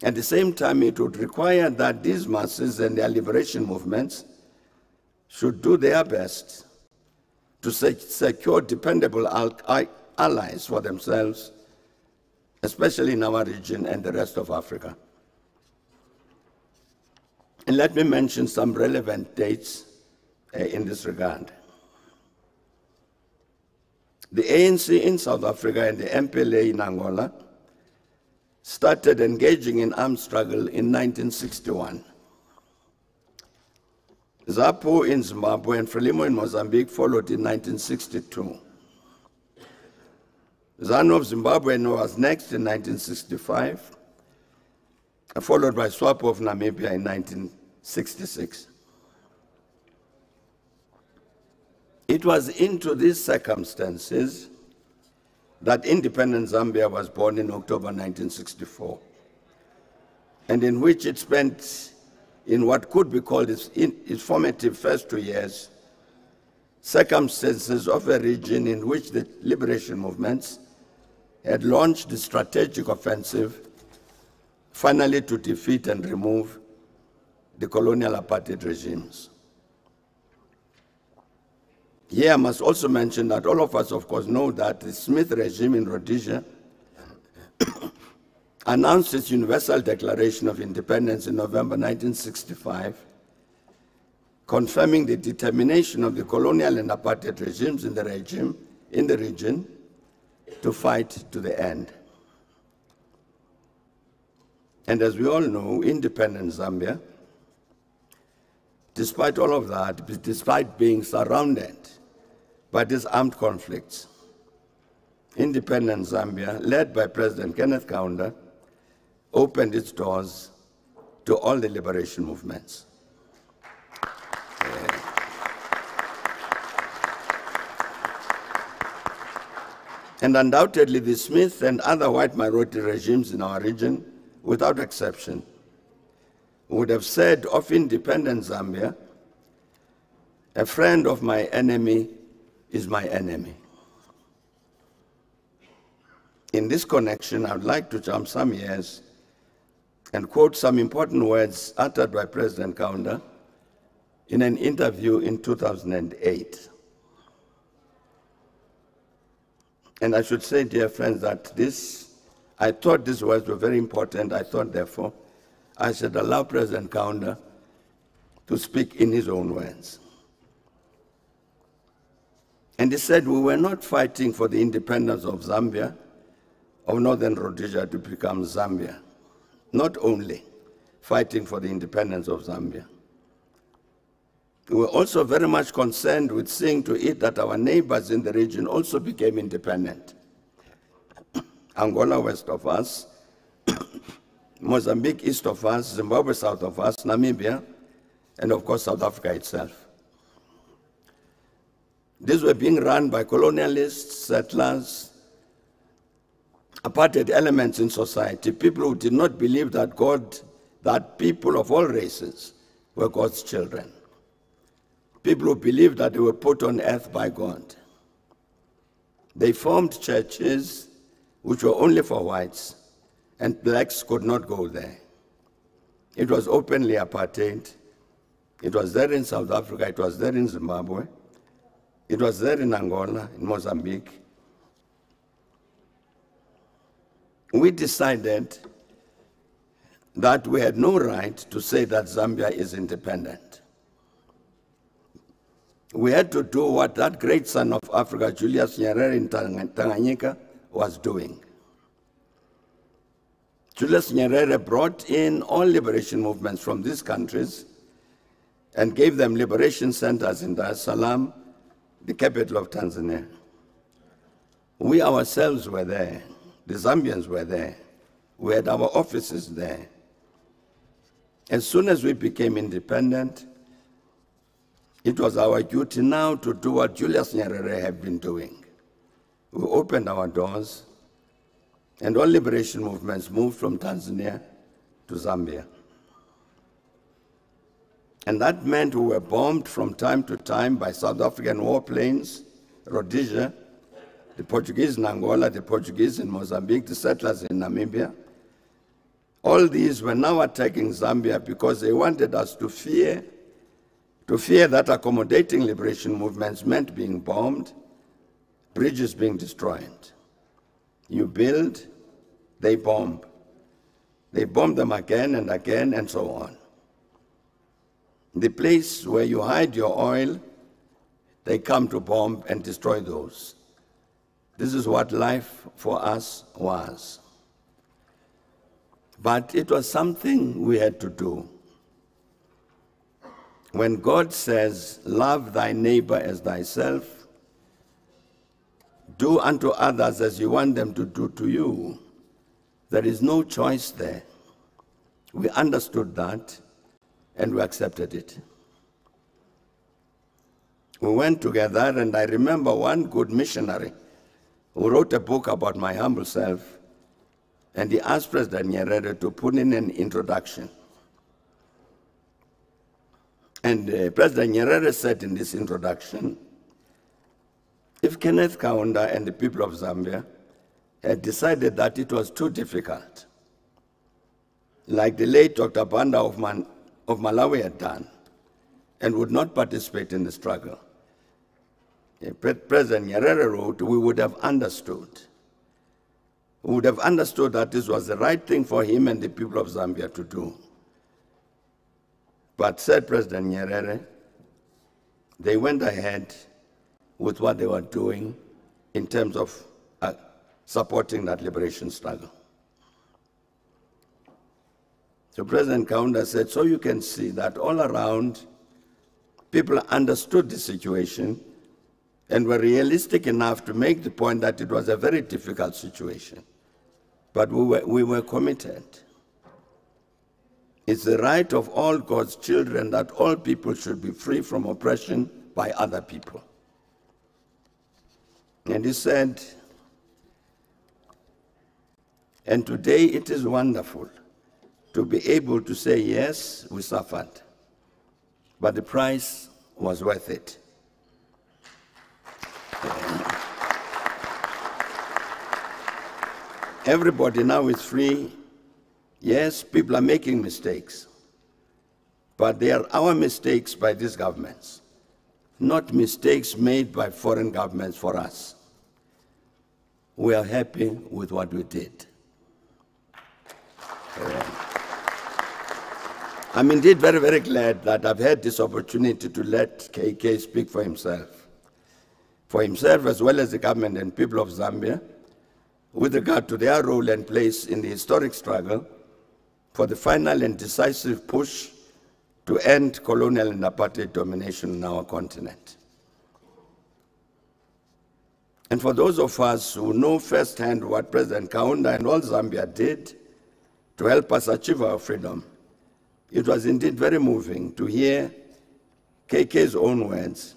[SPEAKER 6] At the same time, it would require that these masses and their liberation movements should do their best to secure dependable allies for themselves especially in our region and the rest of Africa. And let me mention some relevant dates uh, in this regard. The ANC in South Africa and the MPLA in Angola started engaging in armed struggle in 1961. ZAPU in Zimbabwe and Frelimo in Mozambique followed in 1962. ZANU of Zimbabwe was next in 1965, followed by SWAPO of Namibia in 1966. It was into these circumstances that independent Zambia was born in October 1964, and in which it spent in what could be called its, its formative first two years, circumstances of a region in which the liberation movements had launched the strategic offensive, finally to defeat and remove the colonial apartheid regimes. Here I must also mention that all of us, of course, know that the Smith regime in Rhodesia announced its Universal Declaration of Independence in November 1965, confirming the determination of the colonial and apartheid regimes in the regime in the region to fight to the end. And as we all know, independent Zambia, despite all of that, despite being surrounded by these armed conflicts, independent Zambia, led by President Kenneth Kaunda, opened its doors to all the liberation movements. And undoubtedly, the Smith and other white minority regimes in our region, without exception, would have said of independent Zambia, a friend of my enemy is my enemy. In this connection, I would like to jump some years and quote some important words uttered by President Kaunda in an interview in 2008. And I should say, dear friends, that this, I thought these words were very important. I thought, therefore, I should allow President Kaunda to speak in his own words. And he said, We were not fighting for the independence of Zambia, of Northern Rhodesia to become Zambia. not only fighting for the independence of Zambia, we were also very much concerned with seeing to it that our neighbors in the region also became independent. Angola west of us, Mozambique east of us, Zimbabwe south of us, Namibia, and of course South Africa itself. These were being run by colonialists, settlers, apartheid elements in society, people who did not believe that God, that people of all races were God's children. People who believed that they were put on earth by God. They formed churches which were only for whites, and blacks could not go there. It was openly apartheid. It was there in South Africa, it was there in Zimbabwe, it was there in Angola, in Mozambique. We decided that we had no right to say that Zambia is independent. We had to do what that great son of Africa, Julius Nyerere in Tanganyika, was doing. Julius Nyerere brought in all liberation movements from these countries and gave them liberation centers in Dar es Salaam, the capital of Tanzania. We ourselves were there. The Zambians were there. We had our offices there. As soon as we became independent, it was our duty now to do what Julius Nyerere had been doing. We opened our doors, and all liberation movements moved from Tanzania to Zambia. And that meant we were bombed from time to time by South African warplanes, Rhodesia, the Portuguese in Angola, the Portuguese in Mozambique, the settlers in Namibia. All these were now attacking Zambia because they wanted us to fear, to fear that accommodating liberation movements meant being bombed, bridges being destroyed. You build, they bomb. They bomb them again and again and so on. The place where you hide your oil, they come to bomb and destroy those. This is what life for us was. But it was something we had to do. When God says, Love thy neighbor as thyself, do unto others as you want them to do to you, there is no choice there. We understood that and we accepted it. We went together, and I remember one good missionary who wrote a book about my humble self, and he asked President Nyerere to put in an introduction. And uh, President Nyerere said in this introduction, if Kenneth Kaunda and the people of Zambia had decided that it was too difficult, like the late Dr. Banda of, Man, of Malawi had done, and would not participate in the struggle, uh, President Nyerere wrote, we would have understood. We would have understood that this was the right thing for him and the people of Zambia to do. But said President Nyerere, they went ahead with what they were doing in terms of uh, supporting that liberation struggle. So President Kaunda said, so you can see that all around, people understood the situation and were realistic enough to make the point that it was a very difficult situation. But we were, we were committed. It's the right of all God's children that all people should be free from oppression by other people. And he said, and today it is wonderful to be able to say, yes, we suffered, but the price was worth it. Everybody now is free. Yes, people are making mistakes, but they are our mistakes by these governments, not mistakes made by foreign governments for us. We are happy with what we did. I'm indeed very, very glad that I've had this opportunity to let KK speak for himself, for himself as well as the government and people of Zambia, with regard to their role and place in the historic struggle for the final and decisive push to end colonial and apartheid domination on our continent. And for those of us who know firsthand what President Kaunda and all Zambia did to help us achieve our freedom, it was indeed very moving to hear KK's own words.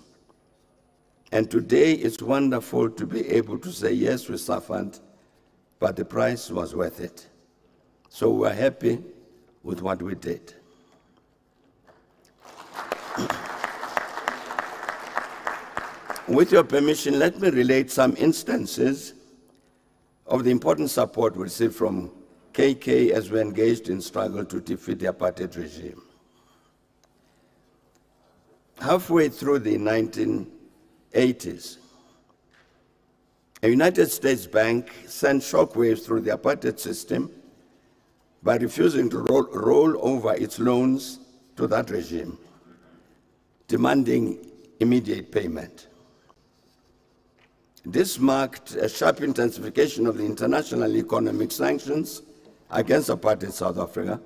[SPEAKER 6] And today it's wonderful to be able to say, yes, we suffered, but the price was worth it. So we're happy with what we did. With your permission, let me relate some instances of the important support we received from KK as we engaged in struggle to defeat the apartheid regime. Halfway through the 1980s, a United States bank sent shockwaves through the apartheid system by refusing to roll, roll over its loans to that regime, demanding immediate payment. This marked a sharp intensification of the international economic sanctions against apartheid South Africa,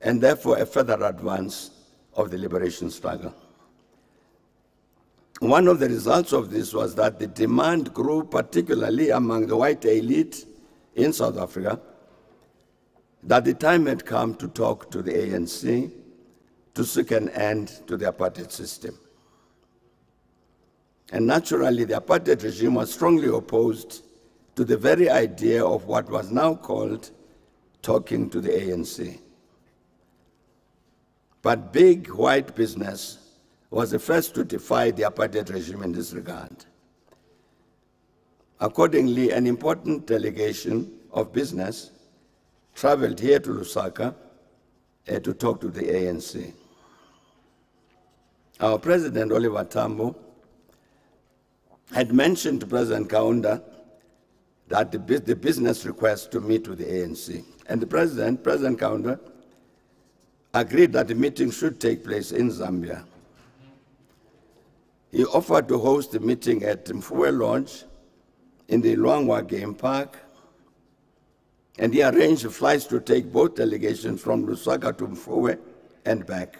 [SPEAKER 6] and therefore a further advance of the liberation struggle. One of the results of this was that the demand grew, particularly among the white elite in South Africa, that the time had come to talk to the ANC to seek an end to the apartheid system. And naturally, the apartheid regime was strongly opposed to the very idea of what was now called talking to the ANC. But big white business was the first to defy the apartheid regime in this regard. Accordingly, an important delegation of business traveled here to Lusaka uh, to talk to the ANC. Our president, Oliver Tambo, had mentioned to President Kaunda that the, the business request to meet with the ANC. And the president, President Kaunda, agreed that the meeting should take place in Zambia. He offered to host the meeting at Mfuwe Lodge in the Luangwa Game Park, and he arranged flights to take both delegations from Lusaka to Mfuwe and back.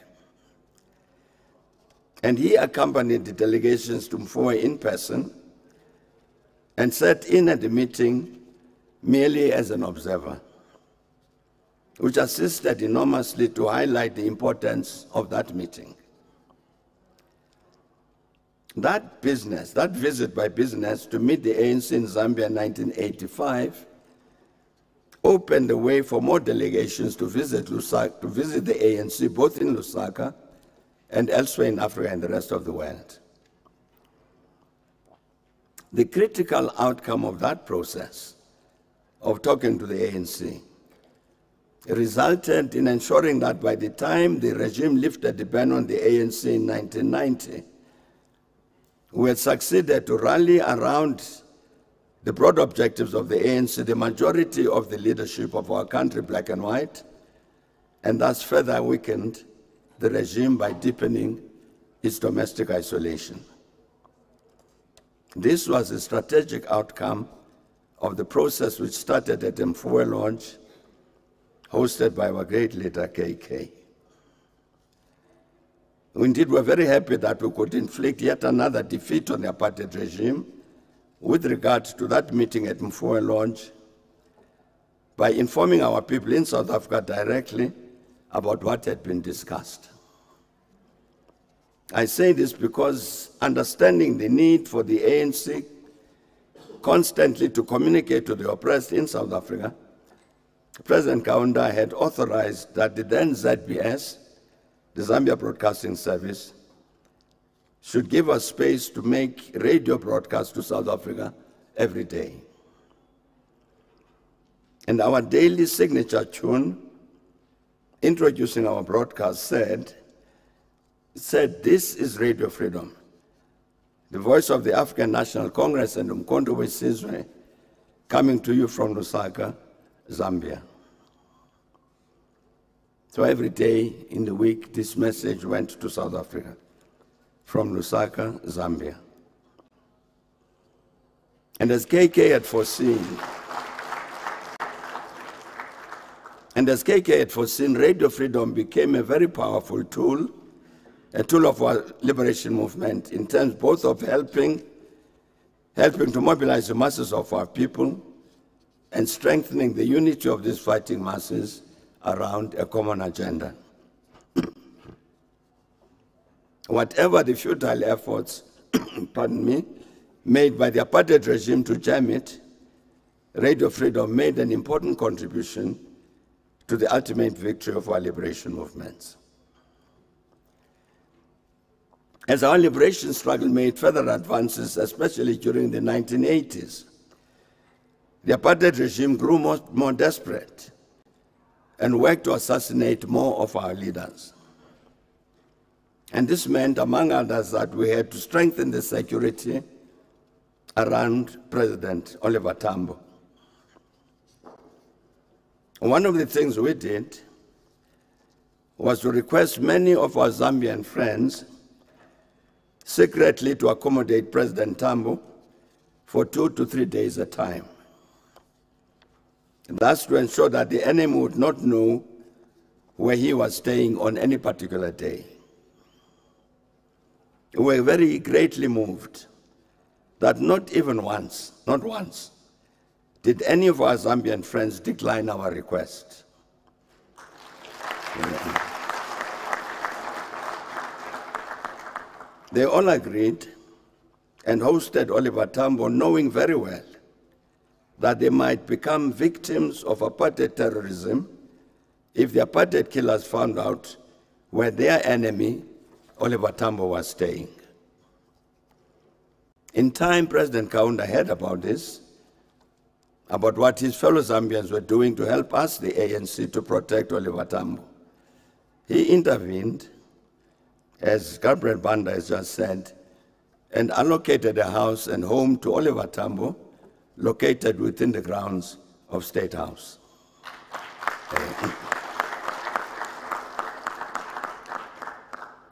[SPEAKER 6] And he accompanied the delegations to Mfuwe in person and sat in at the meeting merely as an observer, which assisted enormously to highlight the importance of that meeting. That business, that visit by business to meet the ANC in Zambia in 1985 opened the way for more delegations to visit Lusaka, to visit the ANC both in Lusaka and elsewhere in Africa and the rest of the world. The critical outcome of that process of talking to the ANC resulted in ensuring that by the time the regime lifted the ban on the ANC in 1990, we had succeeded to rally around the broad objectives of the ANC, the majority of the leadership of our country, black and white, and thus further weakened the regime by deepening its domestic isolation. This was a strategic outcome of the process which started at Mfuwe Lodge, hosted by our great leader, KK. We indeed, we're very happy that we could inflict yet another defeat on the apartheid regime with regard to that meeting at Mfuwe Lodge by informing our people in South Africa directly about what had been discussed. I say this because understanding the need for the ANC constantly to communicate to the oppressed in South Africa, President Kaunda had authorized that the then ZBS, the Zambia Broadcasting Service, should give us space to make radio broadcasts to South Africa every day. And our daily signature tune, introducing our broadcast, said, said, This is Radio Freedom, the voice of the African National Congress and Umkhonto Wesizwe, coming to you from Lusaka, Zambia. So every day in the week, this message went to South Africa from Lusaka, Zambia. And as KK had foreseen, And as KK had foreseen, Radio Freedom became a very powerful tool, a tool of our liberation movement in terms both of helping, helping to mobilize the masses of our people and strengthening the unity of these fighting masses around a common agenda. Whatever the futile efforts, pardon me, made by the apartheid regime to jam it, Radio Freedom made an important contribution to the ultimate victory of our liberation movements. As our liberation struggle made further advances, especially during the 1980s, the apartheid regime grew more, more desperate and worked to assassinate more of our leaders. And this meant, among others, that we had to strengthen the security around President Oliver Tambo. One of the things we did was to request many of our Zambian friends secretly to accommodate President Tambo for two to three days at a time. And that's to ensure that the enemy would not know where he was staying on any particular day. We were very greatly moved that not even once, not once, did any of our Zambian friends decline our request. They all agreed and hosted Oliver Tambo, knowing very well that they might become victims of apartheid terrorism if the apartheid killers found out where their enemy, Oliver Tambo, was staying. In time, President Kaunda heard about this, about what his fellow Zambians were doing to help us, the ANC, to protect Oliver Tambo. He intervened, as Gabriel Banda has just said, and allocated a house and home to Oliver Tambo, located within the grounds of State House.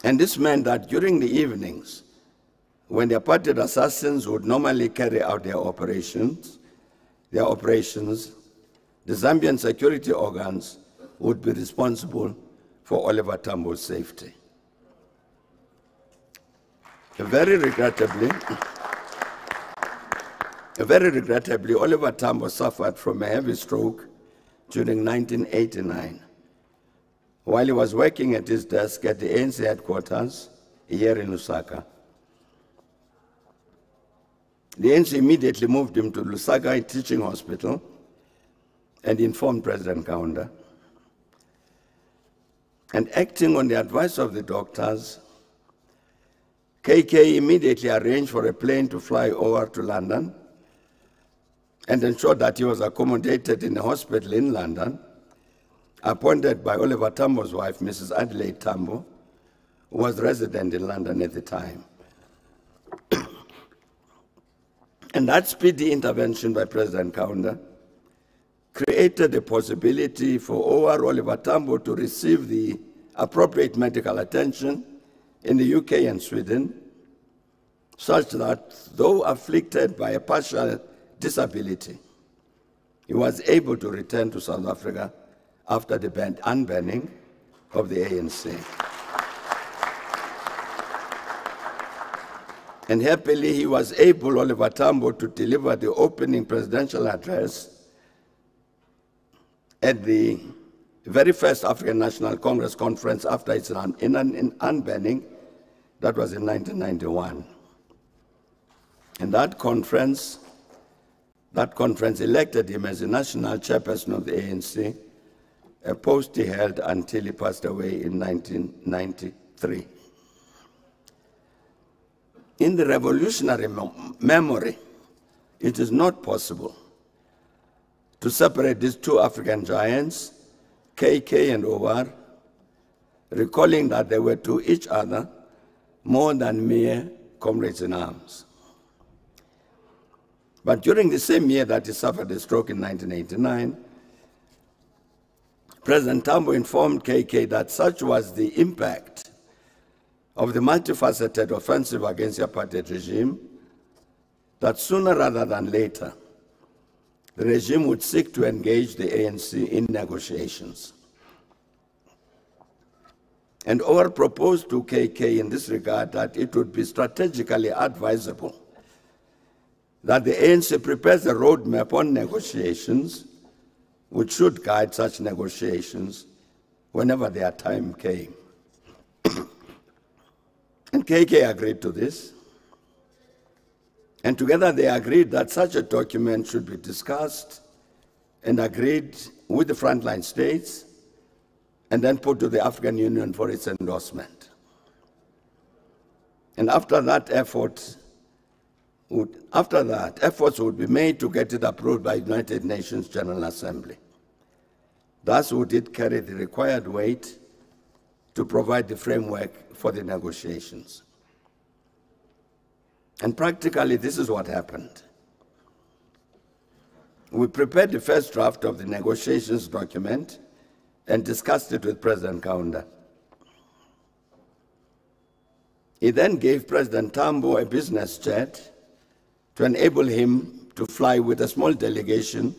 [SPEAKER 6] and this meant that during the evenings, when the apartheid assassins would normally carry out their operations, their operations, the Zambian security organs would be responsible for Oliver Tambo's safety. Very regrettably, very regrettably, Oliver Tambo suffered from a heavy stroke during 1989 while he was working at his desk at the ANC headquarters here in Lusaka. The ANC immediately moved him to Lusaka Teaching Hospital and informed President Kaunda. And acting on the advice of the doctors, KK immediately arranged for a plane to fly over to London and ensured that he was accommodated in a hospital in London, appointed by Oliver Tambo's wife, Mrs. Adelaide Tambo, who was resident in London at the time. and that speedy intervention by President Kaunda created the possibility for OR Oliver Tambo to receive the appropriate medical attention in the UK and Sweden, such that though afflicted by a partial disability, he was able to return to South Africa after the ban- unbanning of the ANC. And happily, he was able, Oliver Tambo, to deliver the opening presidential address at the very first African National Congress conference after its un- in in unbanning, that was in 1991. And that conference, that conference elected him as the national chairperson of the ANC, a post he held until he passed away in 1993. In the revolutionary mem- memory, it is not possible to separate these two African giants, KK and OR, recalling that they were to each other more than mere comrades in arms. But during the same year that he suffered a stroke in 1989, President Tambo informed KK that such was the impact of the multifaceted offensive against the apartheid regime that sooner rather than later, the regime would seek to engage the ANC in negotiations. And OR proposed to KK in this regard that it would be strategically advisable that the ANC prepares a roadmap on negotiations which should guide such negotiations whenever their time came. and KK agreed to this. And together they agreed that such a document should be discussed and agreed with the frontline states and then put to the African Union for its endorsement. And after that effort, would, after that, efforts would be made to get it approved by United Nations General Assembly. Thus would it carry the required weight to provide the framework for the negotiations. And practically, this is what happened. We prepared the first draft of the negotiations document and discussed it with President Kaunda. He then gave President Tambo a business jet to enable him to fly with a small delegation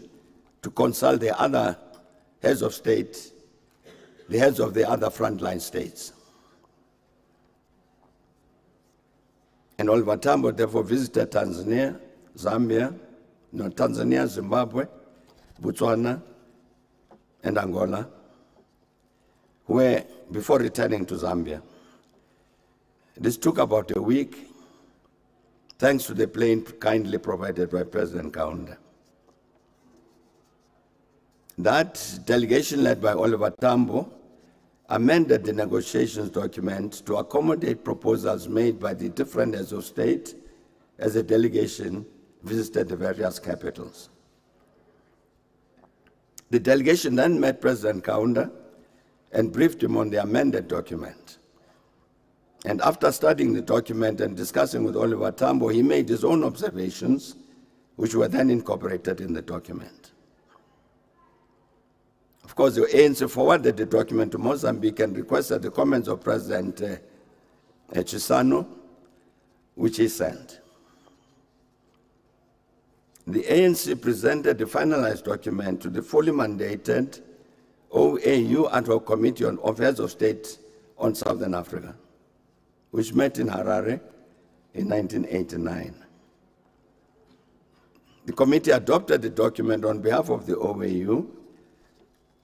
[SPEAKER 6] to consult the other heads of state, the heads of the other frontline states. And Oliver Tambo therefore visited Tanzania, Zambia, no, Tanzania, Zimbabwe, Botswana, and Angola, where, before returning to Zambia. This took about a week, thanks to the plane kindly provided by President Kaunda. That delegation led by Oliver Tambo amended the negotiations document to accommodate proposals made by the different heads of state as a delegation visited the various capitals. The delegation then met President Kaunda and briefed him on the amended document. And after studying the document and discussing with Oliver Tambo, he made his own observations, which were then incorporated in the document. Of course, the ANC forwarded the document to Mozambique and requested the comments of President uh, Chissano, which he sent. The ANC presented the finalized document to the fully mandated OAU ad hoc committee on affairs of state on Southern Africa, which met in Harare in 1989. The committee adopted the document on behalf of the OAU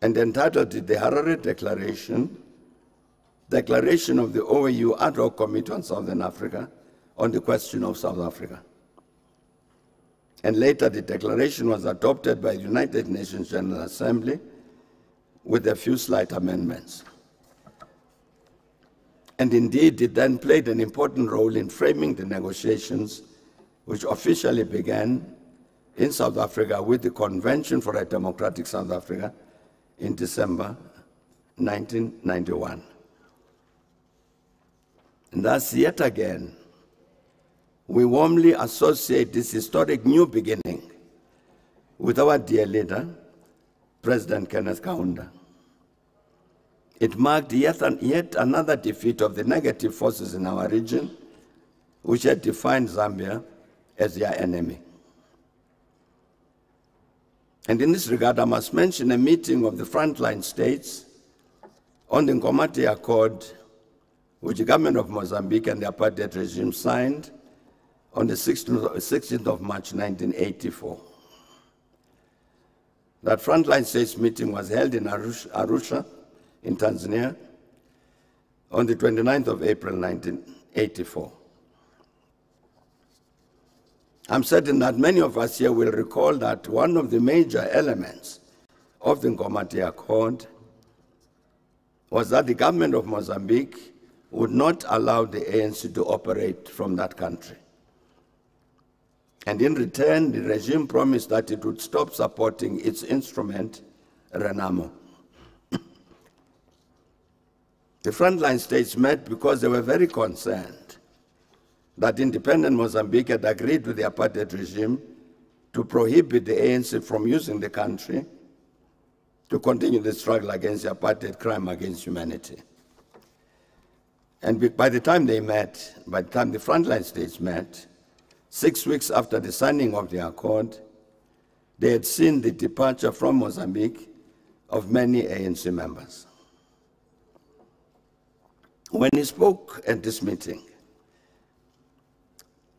[SPEAKER 6] and entitled it the Harare Declaration, Declaration of the OAU Ad hoc Committee on Southern Africa on the question of South Africa. And later, the declaration was adopted by the United Nations General Assembly with a few slight amendments. And indeed, it then played an important role in framing the negotiations, which officially began in South Africa with the Convention for a Democratic South Africa in December 1991. And thus, yet again, we warmly associate this historic new beginning with our dear leader, President Kenneth Kaunda. It marked yet, an, yet another defeat of the negative forces in our region, which had defined Zambia as their enemy. And in this regard, I must mention a meeting of the frontline states on the Nkomati Accord, which the government of Mozambique and the apartheid regime signed on the 16th, 16th of March 1984. That frontline states meeting was held in Arusha in Tanzania on the 29th of April 1984. I'm certain that many of us here will recall that one of the major elements of the Nkomati Accord was that the government of Mozambique would not allow the ANC to operate from that country. And in return, the regime promised that it would stop supporting its instrument, Renamo. The frontline states met because they were very concerned that independent Mozambique had agreed with the apartheid regime to prohibit the ANC from using the country to continue the struggle against the apartheid crime against humanity. And by the time they met, by the time the frontline states met, Six weeks after the signing of the accord, they had seen the departure from Mozambique of many ANC members. When he spoke at this meeting,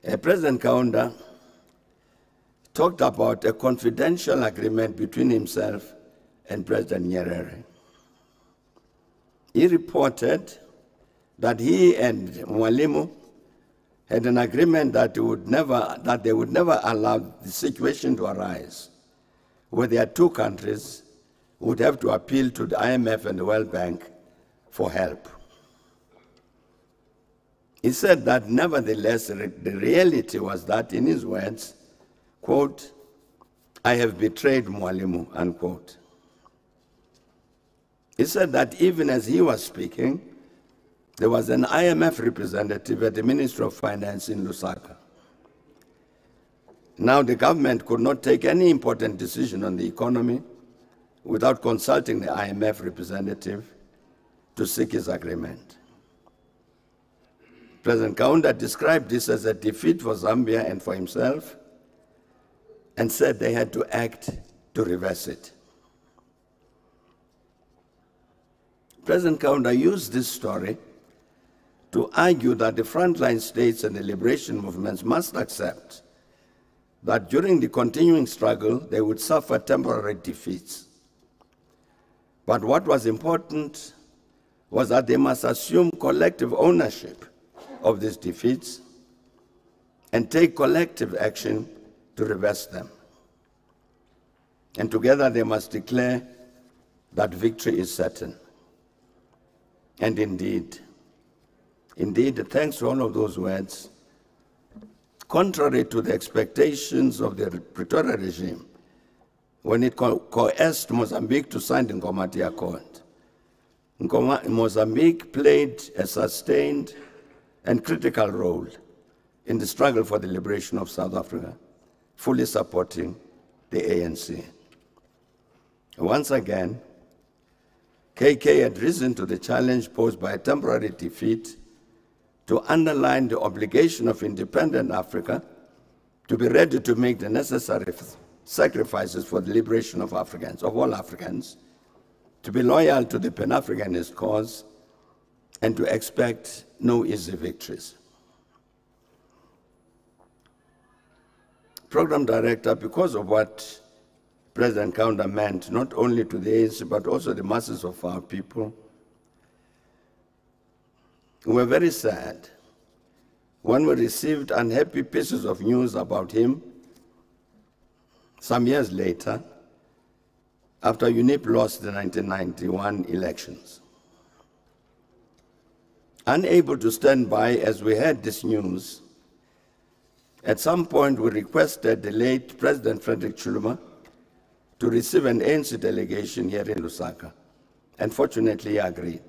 [SPEAKER 6] uh, President Kaunda talked about a confidential agreement between himself and President Nyerere. He reported that he and Mwalimu had an agreement that, would never, that they would never allow the situation to arise where their two countries would have to appeal to the IMF and the World Bank for help. He said that nevertheless, the reality was that, in his words, quote, I have betrayed Mwalimu, unquote. He said that even as he was speaking, there was an IMF representative at the Ministry of Finance in Lusaka. Now the government could not take any important decision on the economy without consulting the IMF representative to seek his agreement. President Kaunda described this as a defeat for Zambia and for himself and said they had to act to reverse it. President Kaunda used this story to argue that the frontline states and the liberation movements must accept that during the continuing struggle they would suffer temporary defeats. But what was important was that they must assume collective ownership of these defeats and take collective action to reverse them. And together they must declare that victory is certain. And indeed, indeed, thanks to all of those words, contrary to the expectations of the Pretoria regime, when it co coerced Mozambique to sign the Nkomati Accord, Mozambique played a sustained and critical role in the struggle for the liberation of South Africa, fully supporting the ANC. Once again, KK had risen to the challenge posed by a temporary defeat to underline the obligation of independent Africa to be ready to make the necessary sacrifices for the liberation of Africans, of all Africans, to be loyal to the Pan Africanist cause, and to expect no easy victories. Program director, because of what President Kaunda meant, not only to the ANC, but also the masses of our people, we were very sad when we received unhappy pieces of news about him some years later after UNIP lost the 1991 elections. Unable to stand by as we heard this news, at some point we requested the late President Frederick Chiluba to receive an ANC delegation here in Lusaka, and fortunately he agreed.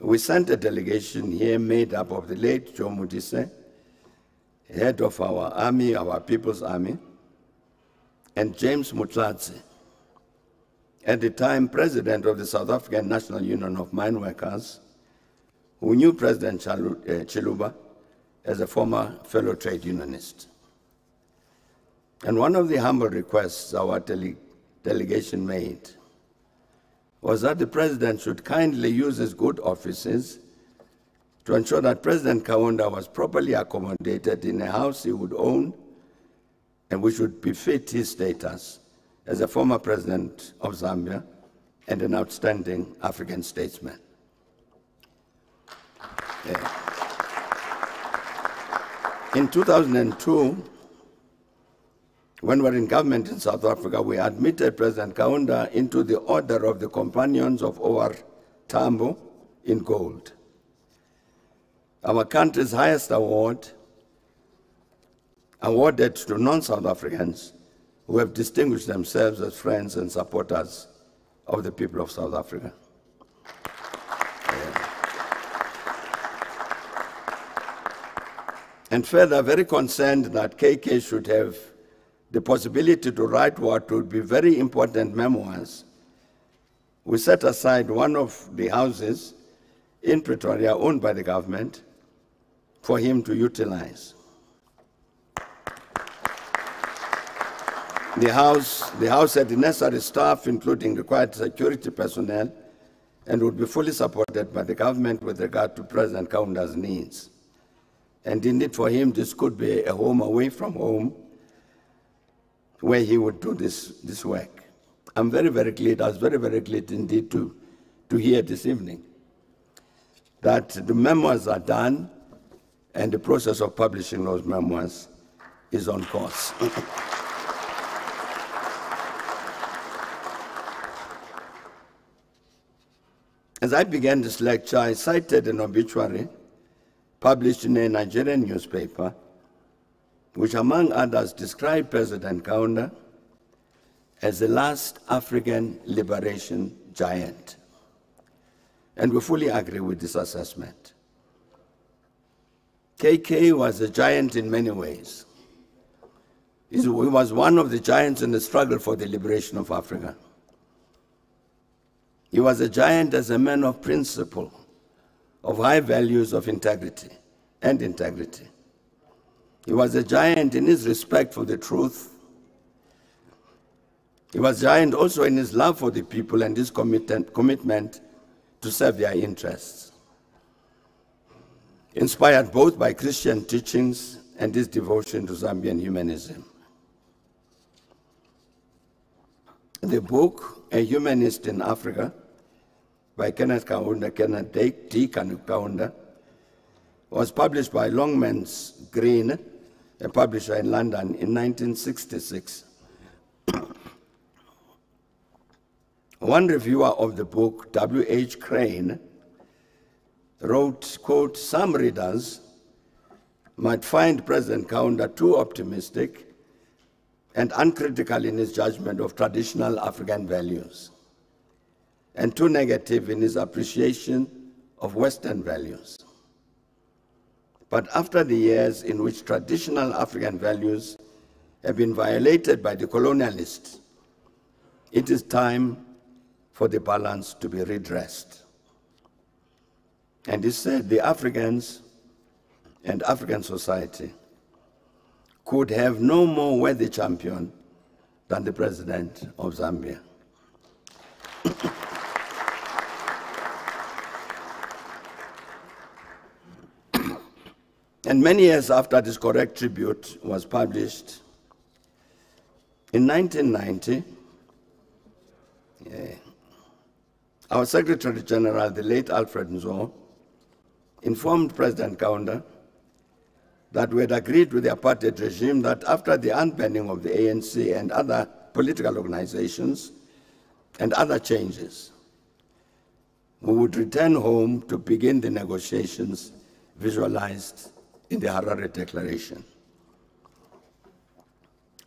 [SPEAKER 6] We sent a delegation here made up of the late Joe Modise, head of our army, our People's Army, and James Motlatsi, at the time president of the South African National Union of Mine Workers, who knew President uh, Chiluba as a former fellow trade unionist. And one of the humble requests our dele delegation made was that the president should kindly use his good offices to ensure that President Kaunda was properly accommodated in a house he would own and which would befit his status as a former president of Zambia and an outstanding African statesman. Yeah. In 2002, when we were in government in South Africa, we admitted President Kaunda into the Order of the Companions of OR Tambo in gold. Our country's highest award, awarded to non-South Africans who have distinguished themselves as friends and supporters of the people of South Africa. And further, very concerned that KK should have the possibility to write what would be very important memoirs, we set aside one of the houses in Pretoria owned by the government for him to utilize. The House, the House had the necessary staff, including required security personnel, and would be fully supported by the government with regard to President Kaunda's needs. And indeed, for him, this could be a home away from home where he would do this, this work. I'm very, very glad, I was very, very glad indeed to, to hear this evening that the memoirs are done and the process of publishing those memoirs is on course. As I began this lecture, I cited an obituary published in a Nigerian newspaper, which, among others, described President Kaunda as the last African liberation giant. And we fully agree with this assessment. KK was a giant in many ways. He was one of the giants in the struggle for the liberation of Africa. He was a giant as a man of principle, of high values of integrity and integrity. He was a giant in his respect for the truth. He was a giant also in his love for the people and his commitment to serve their interests. Inspired both by Christian teachings and his devotion to Zambian humanism. The book, A Humanist in Africa, by Kenneth Kaunda, Kenneth. D. Kaunda, was published by Longmans Green, a publisher in London, in 1966. One reviewer of the book, W.H. Crane, wrote, quote, some readers might find President Kaunda too optimistic and uncritical in his judgment of traditional African values, and too negative in his appreciation of Western values. But after the years in which traditional African values have been violated by the colonialists, it is time for the balance to be redressed. And he said the Africans and African society could have no more worthy champion than the president of Zambia. and many years after this correct tribute was published, in 1990, yeah, our Secretary General, the late Alfred Nzo, informed President Kaunda that we had agreed with the apartheid regime that after the unbanning of the ANC and other political organizations and other changes, we would return home to begin the negotiations visualized in the Harare Declaration.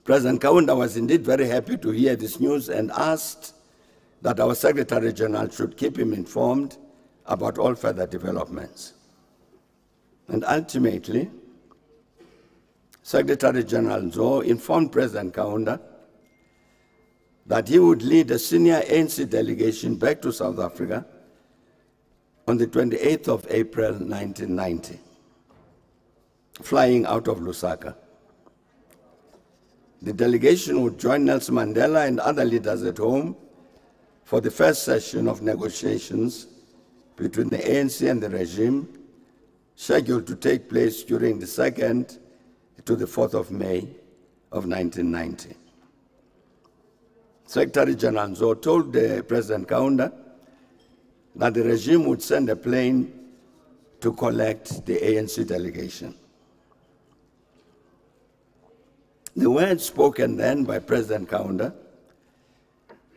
[SPEAKER 6] President Kaunda was indeed very happy to hear this news and asked that our Secretary General should keep him informed about all further developments. And ultimately, Secretary General Nzo informed President Kaunda that he would lead a senior ANC delegation back to South Africa on the 28th of April 1990, flying out of Lusaka. The delegation would join Nelson Mandela and other leaders at home for the first session of negotiations between the ANC and the regime, scheduled to take place during the 2nd to the 4th of May of 1990. Secretary General Nzo told uh, President Kaunda that the regime would send a plane to collect the ANC delegation. The words spoken then by President Kaunda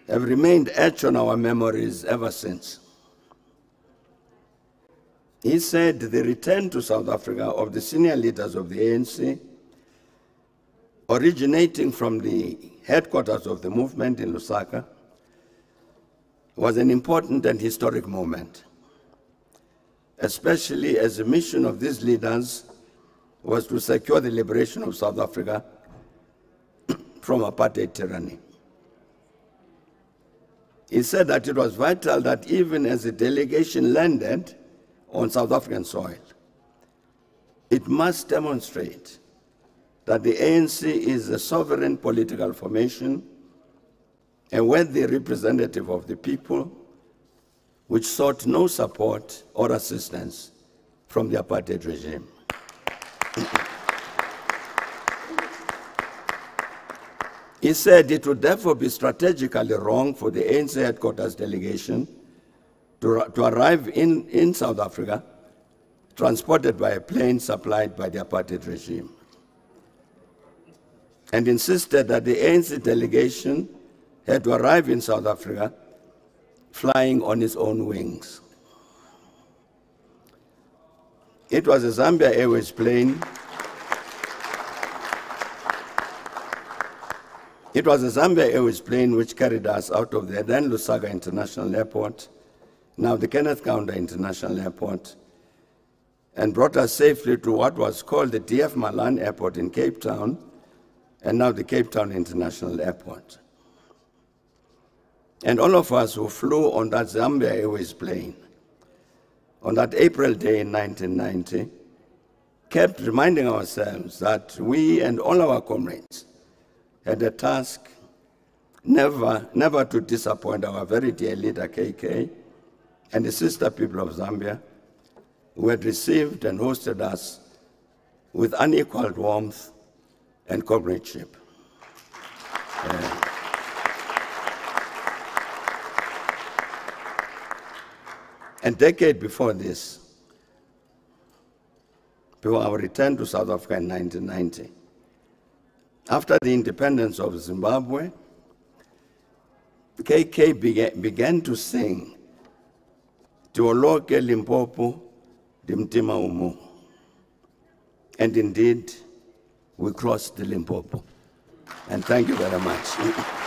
[SPEAKER 6] have remained etched on our memories ever since. He said the return to South Africa of the senior leaders of the ANC, originating from the headquarters of the movement in Lusaka, was an important and historic moment, especially as the mission of these leaders was to secure the liberation of South Africa from apartheid tyranny. He said that it was vital that even as the delegation landed on South African soil, it must demonstrate that the ANC is a sovereign political formation, a worthy representative of the people, which sought no support or assistance from the apartheid regime. He said it would therefore be strategically wrong for the ANC headquarters delegation to, to arrive in, in South Africa transported by a plane supplied by the apartheid regime and insisted that the ANC delegation had to arrive in South Africa flying on its own wings. It was a Zambia Airways plane. It was a Zambia Airways plane which carried us out of the then Lusaka International Airport, now the Kenneth Kaunda International Airport, and brought us safely to what was called the DF Malan Airport in Cape Town, and now the Cape Town International Airport. And all of us who flew on that Zambia Airways plane on that April day in 1990 kept reminding ourselves that we and all our comrades had a task never, never to disappoint our very dear leader KK and the sister people of Zambia who had received and hosted us with unequaled warmth and comradeship. Uh, a decade before this, before our return to South Africa in 1990, after the independence of Zimbabwe, KK began, began to sing Tuoloke Limpopo Dimtima Umu. And indeed, we crossed the Limpopo. And thank you very much.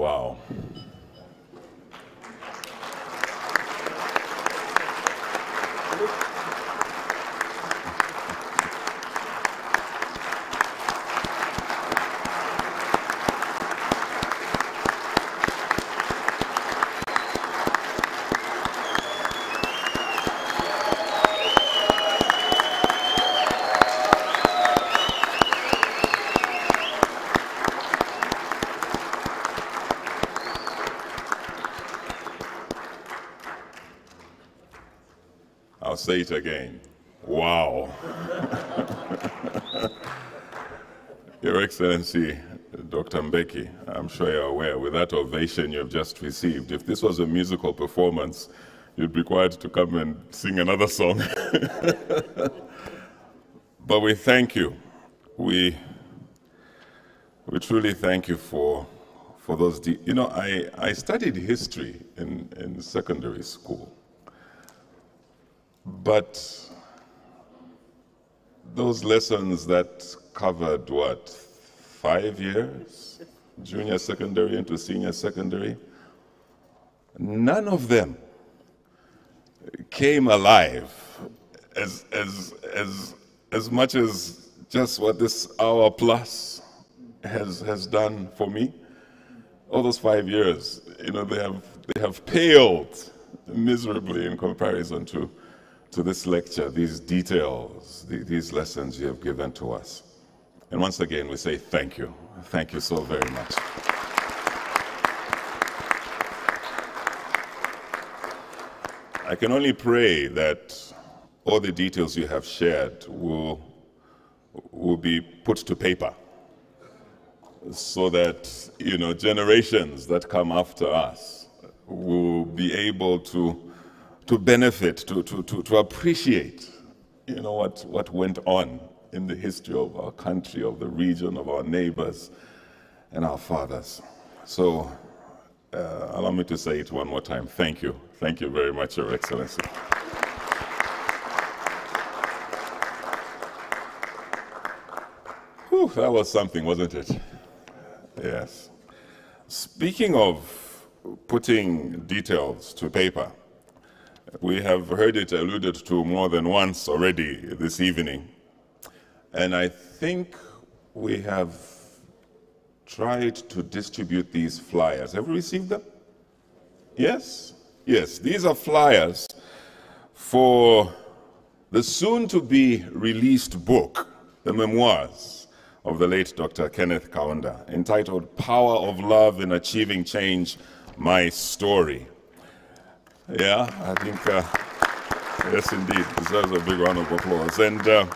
[SPEAKER 2] Wow. I'll say it again. Wow. Your Excellency, Dr. Mbeki, I'm sure you're aware, with that ovation you've just received, if this was a musical performance, you'd be required to come and sing another song. but we thank you. We, we truly thank you for, for those. De- you know, I, I studied history in, in secondary school. But those lessons that covered what, five years? Junior secondary into senior secondary? None of them came alive as, as, as, as much as just what this hour plus has, has done for me. All those five years, you know, they have, they have paled miserably in comparison to to this lecture, these details, the, these lessons you have given to us. And once again, we say thank you. Thank you so very much. I can only pray that all the details you have shared will, will be put to paper so that you know generations that come after us will be able to to benefit, to, to, to, to appreciate, you know, what, what went on in the history of our country, of the region, of our neighbors, and our fathers. So Uh, allow me to say it one more time. Thank you. Thank you very much, Your Excellency. Whew, that was something, wasn't it? Yes. Speaking of putting details to paper, we have heard it alluded to more than once already this evening. And I think we have tried to distribute these flyers. Have you received them? Yes? Yes, these are flyers for the soon to be released book, the memoirs of the late Dr. Kenneth Kaunda, entitled Power of Love in Achieving Change My Story. Yeah, I think, uh, yes, indeed, deserves a big round of applause. And uh,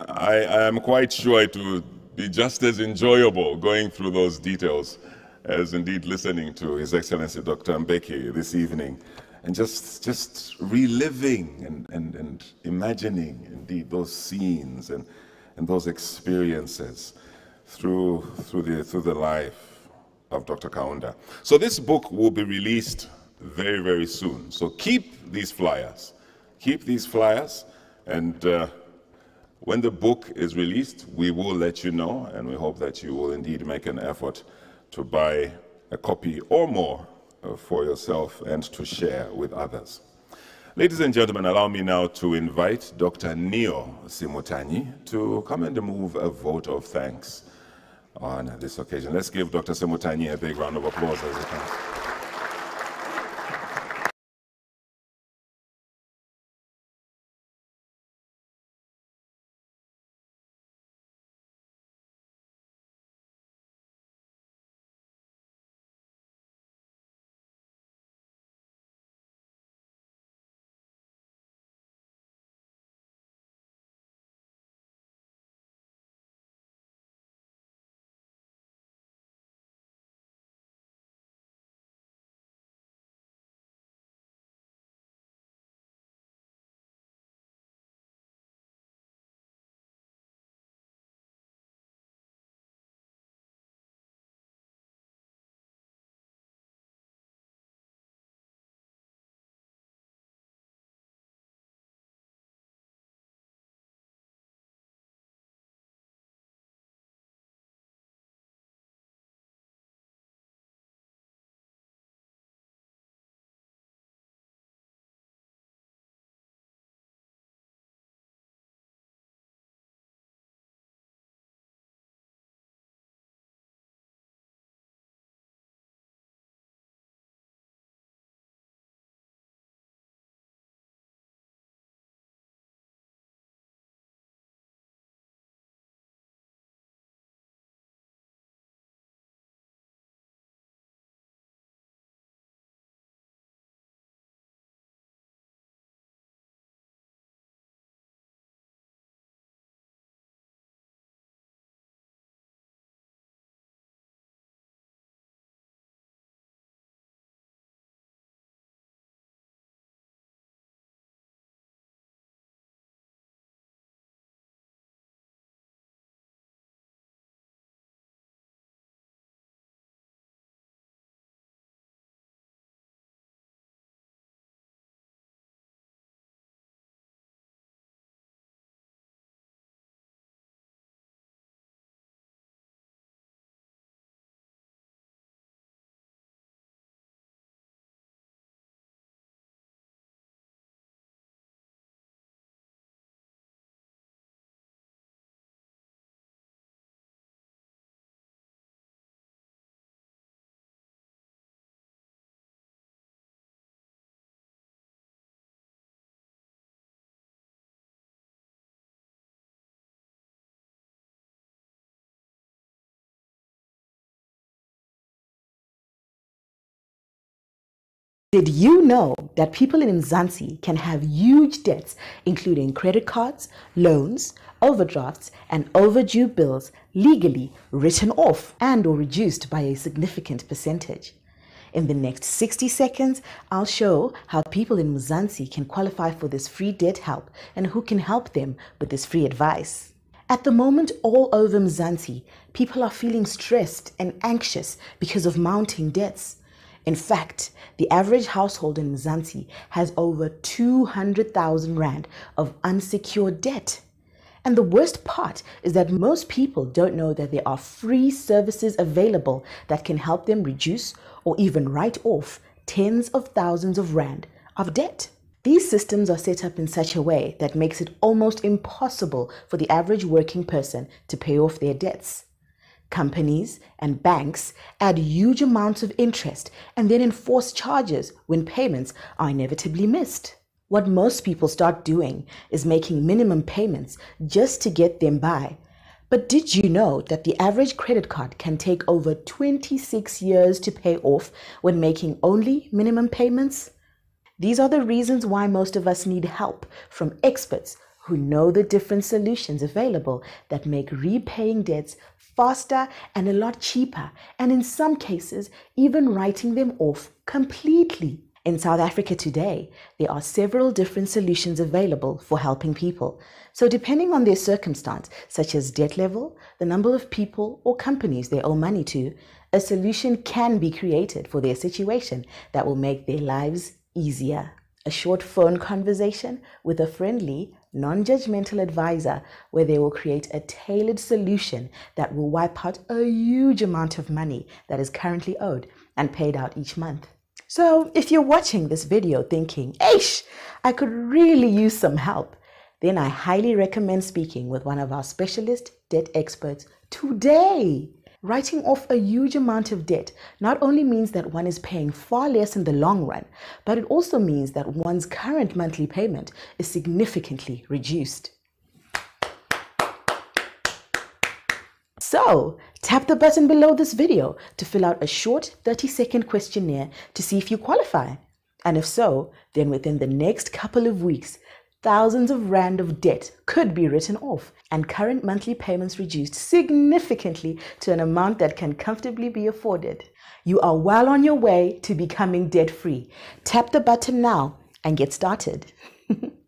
[SPEAKER 2] I, I am quite sure it will be just as enjoyable going through those details as indeed listening to His Excellency Dr. Mbeki this evening and just, just reliving and, and, and imagining indeed those scenes and, and those experiences through, through, the, through the life of Dr. Kaunda. So this book will be released very, very soon. So keep these flyers. Keep these flyers and uh, when the book is released, we will let you know, and we hope that you will indeed make an effort to buy a copy or more uh, for yourself and to share with others. Ladies and gentlemen, allow me now to invite Dr. Neo Simutanyi to come and move a vote of thanks on this occasion. Let's give Dr. Simutanyi a big round of applause as he comes.
[SPEAKER 7] Did you know that people in Mzansi can have huge debts, including credit cards, loans, overdrafts, and overdue bills legally written off and or reduced by a significant percentage? In the next 60 seconds, I'll show how people in Mzansi can qualify for this free debt help and who can help them with this free advice. At the moment, all over Mzansi, people are feeling stressed and anxious because of mounting debts. In fact, the average household in Mzansi has over 200,000 Rand of unsecured debt. And the worst part is that most people don't know that there are free services available that can help them reduce or even write off tens of thousands of Rand of debt. These systems are set up in such a way that makes it almost impossible for the average working person to pay off their debts. Companies and banks add huge amounts of interest and then enforce charges when payments are inevitably missed. What most people start doing is making minimum payments just to get them by. But did you know that the average credit card can take over 26 years to pay off when making only minimum payments? These are the reasons why most of us need help from experts who know the different solutions available that make repaying debts faster and a lot cheaper, and in some cases, even writing them off completely. In South Africa today, there are several different solutions available for helping people. So, depending on their circumstance, such as debt level, the number of people or companies they owe money to, a solution can be created for their situation that will make their lives easier. A short phone conversation with a friendly, non judgmental advisor where they will create a tailored solution that will wipe out a huge amount of money that is currently owed and paid out each month. So, if you're watching this video thinking, Aish, I could really use some help, then I highly recommend speaking with one of our specialist debt experts today. Writing off a huge amount of debt not only means that one is paying far less in the long run, but it also means that one's current monthly payment is significantly reduced. So, tap the button below this video to fill out a short 30 second questionnaire to see if you qualify. And if so, then within the next couple of weeks, thousands of rand of debt could be written off and current monthly payments reduced significantly to an amount that can comfortably be afforded. You are well on your way to becoming debt free. Tap the button now and get started.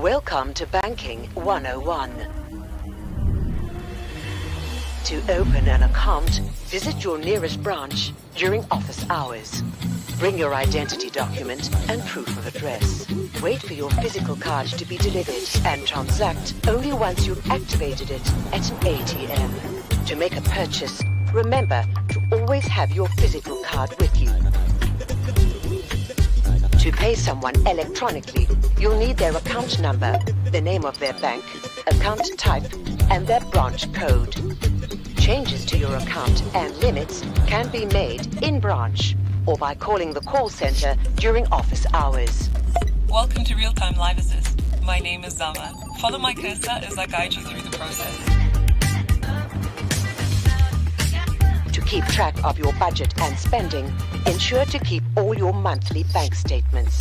[SPEAKER 8] Welcome to Banking 101. To open an account, visit your nearest branch during office hours. Bring your identity document and proof of address. Wait for your physical card to be delivered and transact only once you've activated it at an ATM. To make a purchase, remember to always have your physical card with you. To pay someone electronically, you'll need their account number, the name of their bank, account type, and their branch code. Changes to your account and limits can be made in branch or by calling the call center during office hours.
[SPEAKER 9] Welcome to Real Time Live Assist. My name is Zama. Follow my cursor as I guide you through the process.
[SPEAKER 8] To keep track of your budget and spending, ensure to keep all your monthly bank statements.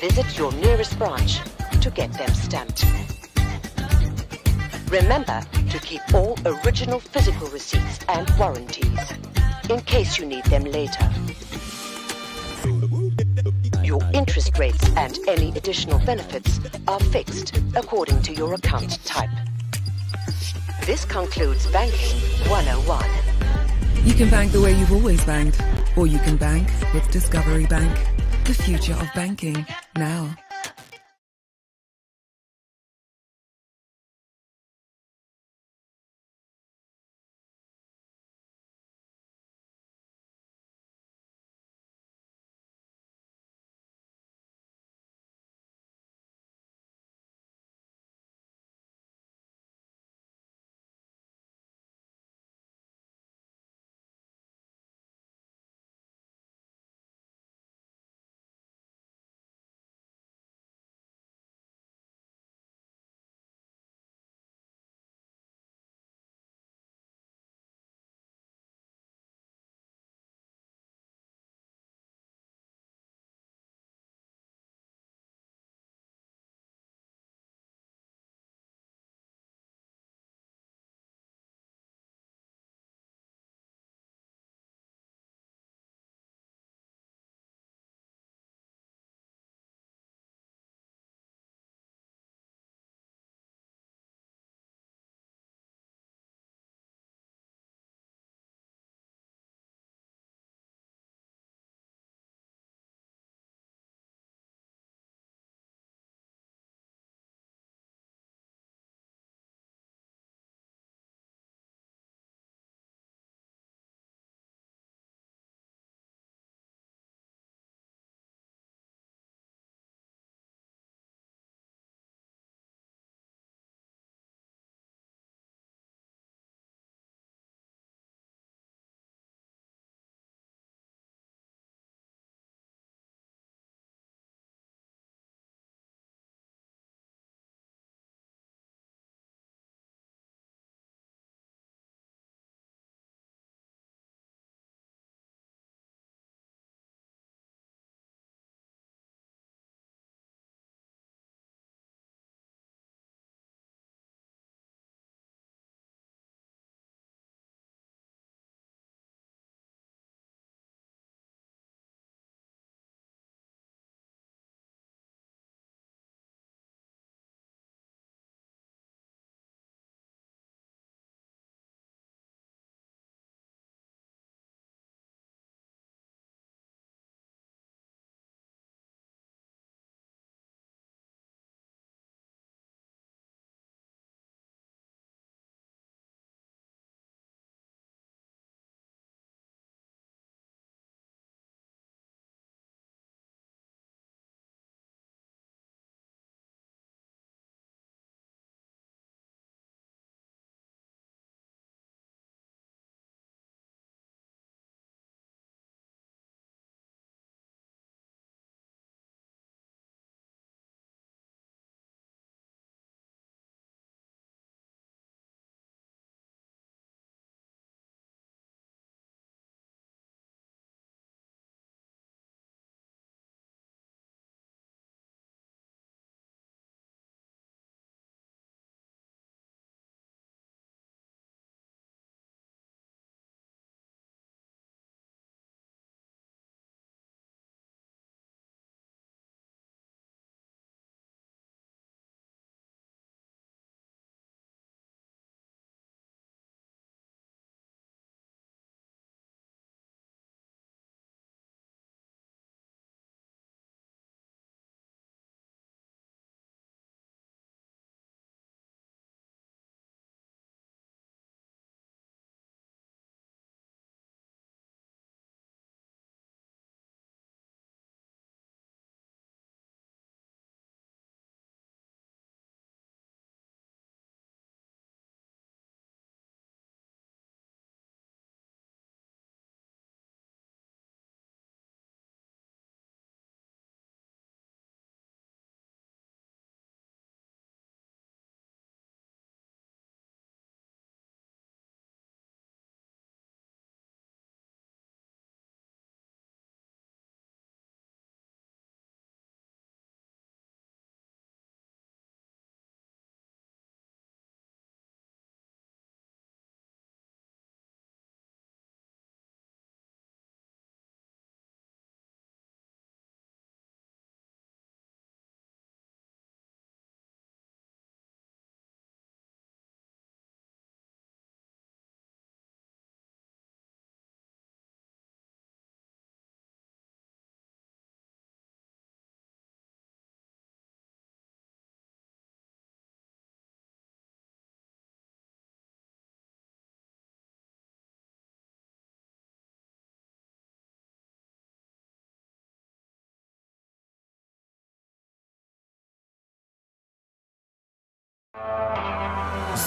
[SPEAKER 8] Visit your nearest branch to get them stamped. Remember to keep all original physical receipts and warranties in case you need them later. Your interest rates and any additional benefits are fixed according to your account type. This concludes Banking 101.
[SPEAKER 9] You can bank the way you've always banked, or you can bank with Discovery Bank. The future of banking now.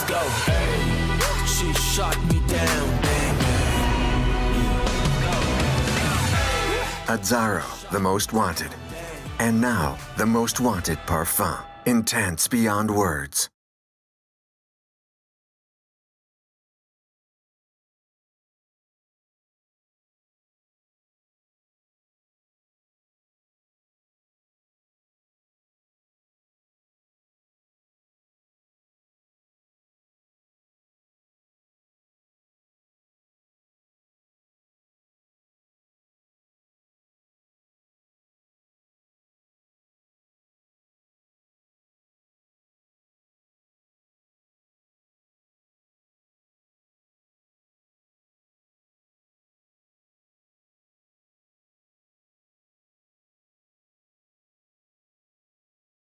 [SPEAKER 10] Go. She shot me down.
[SPEAKER 11] Azzaro, the most wanted. And now, the most wanted parfum. Intense beyond words.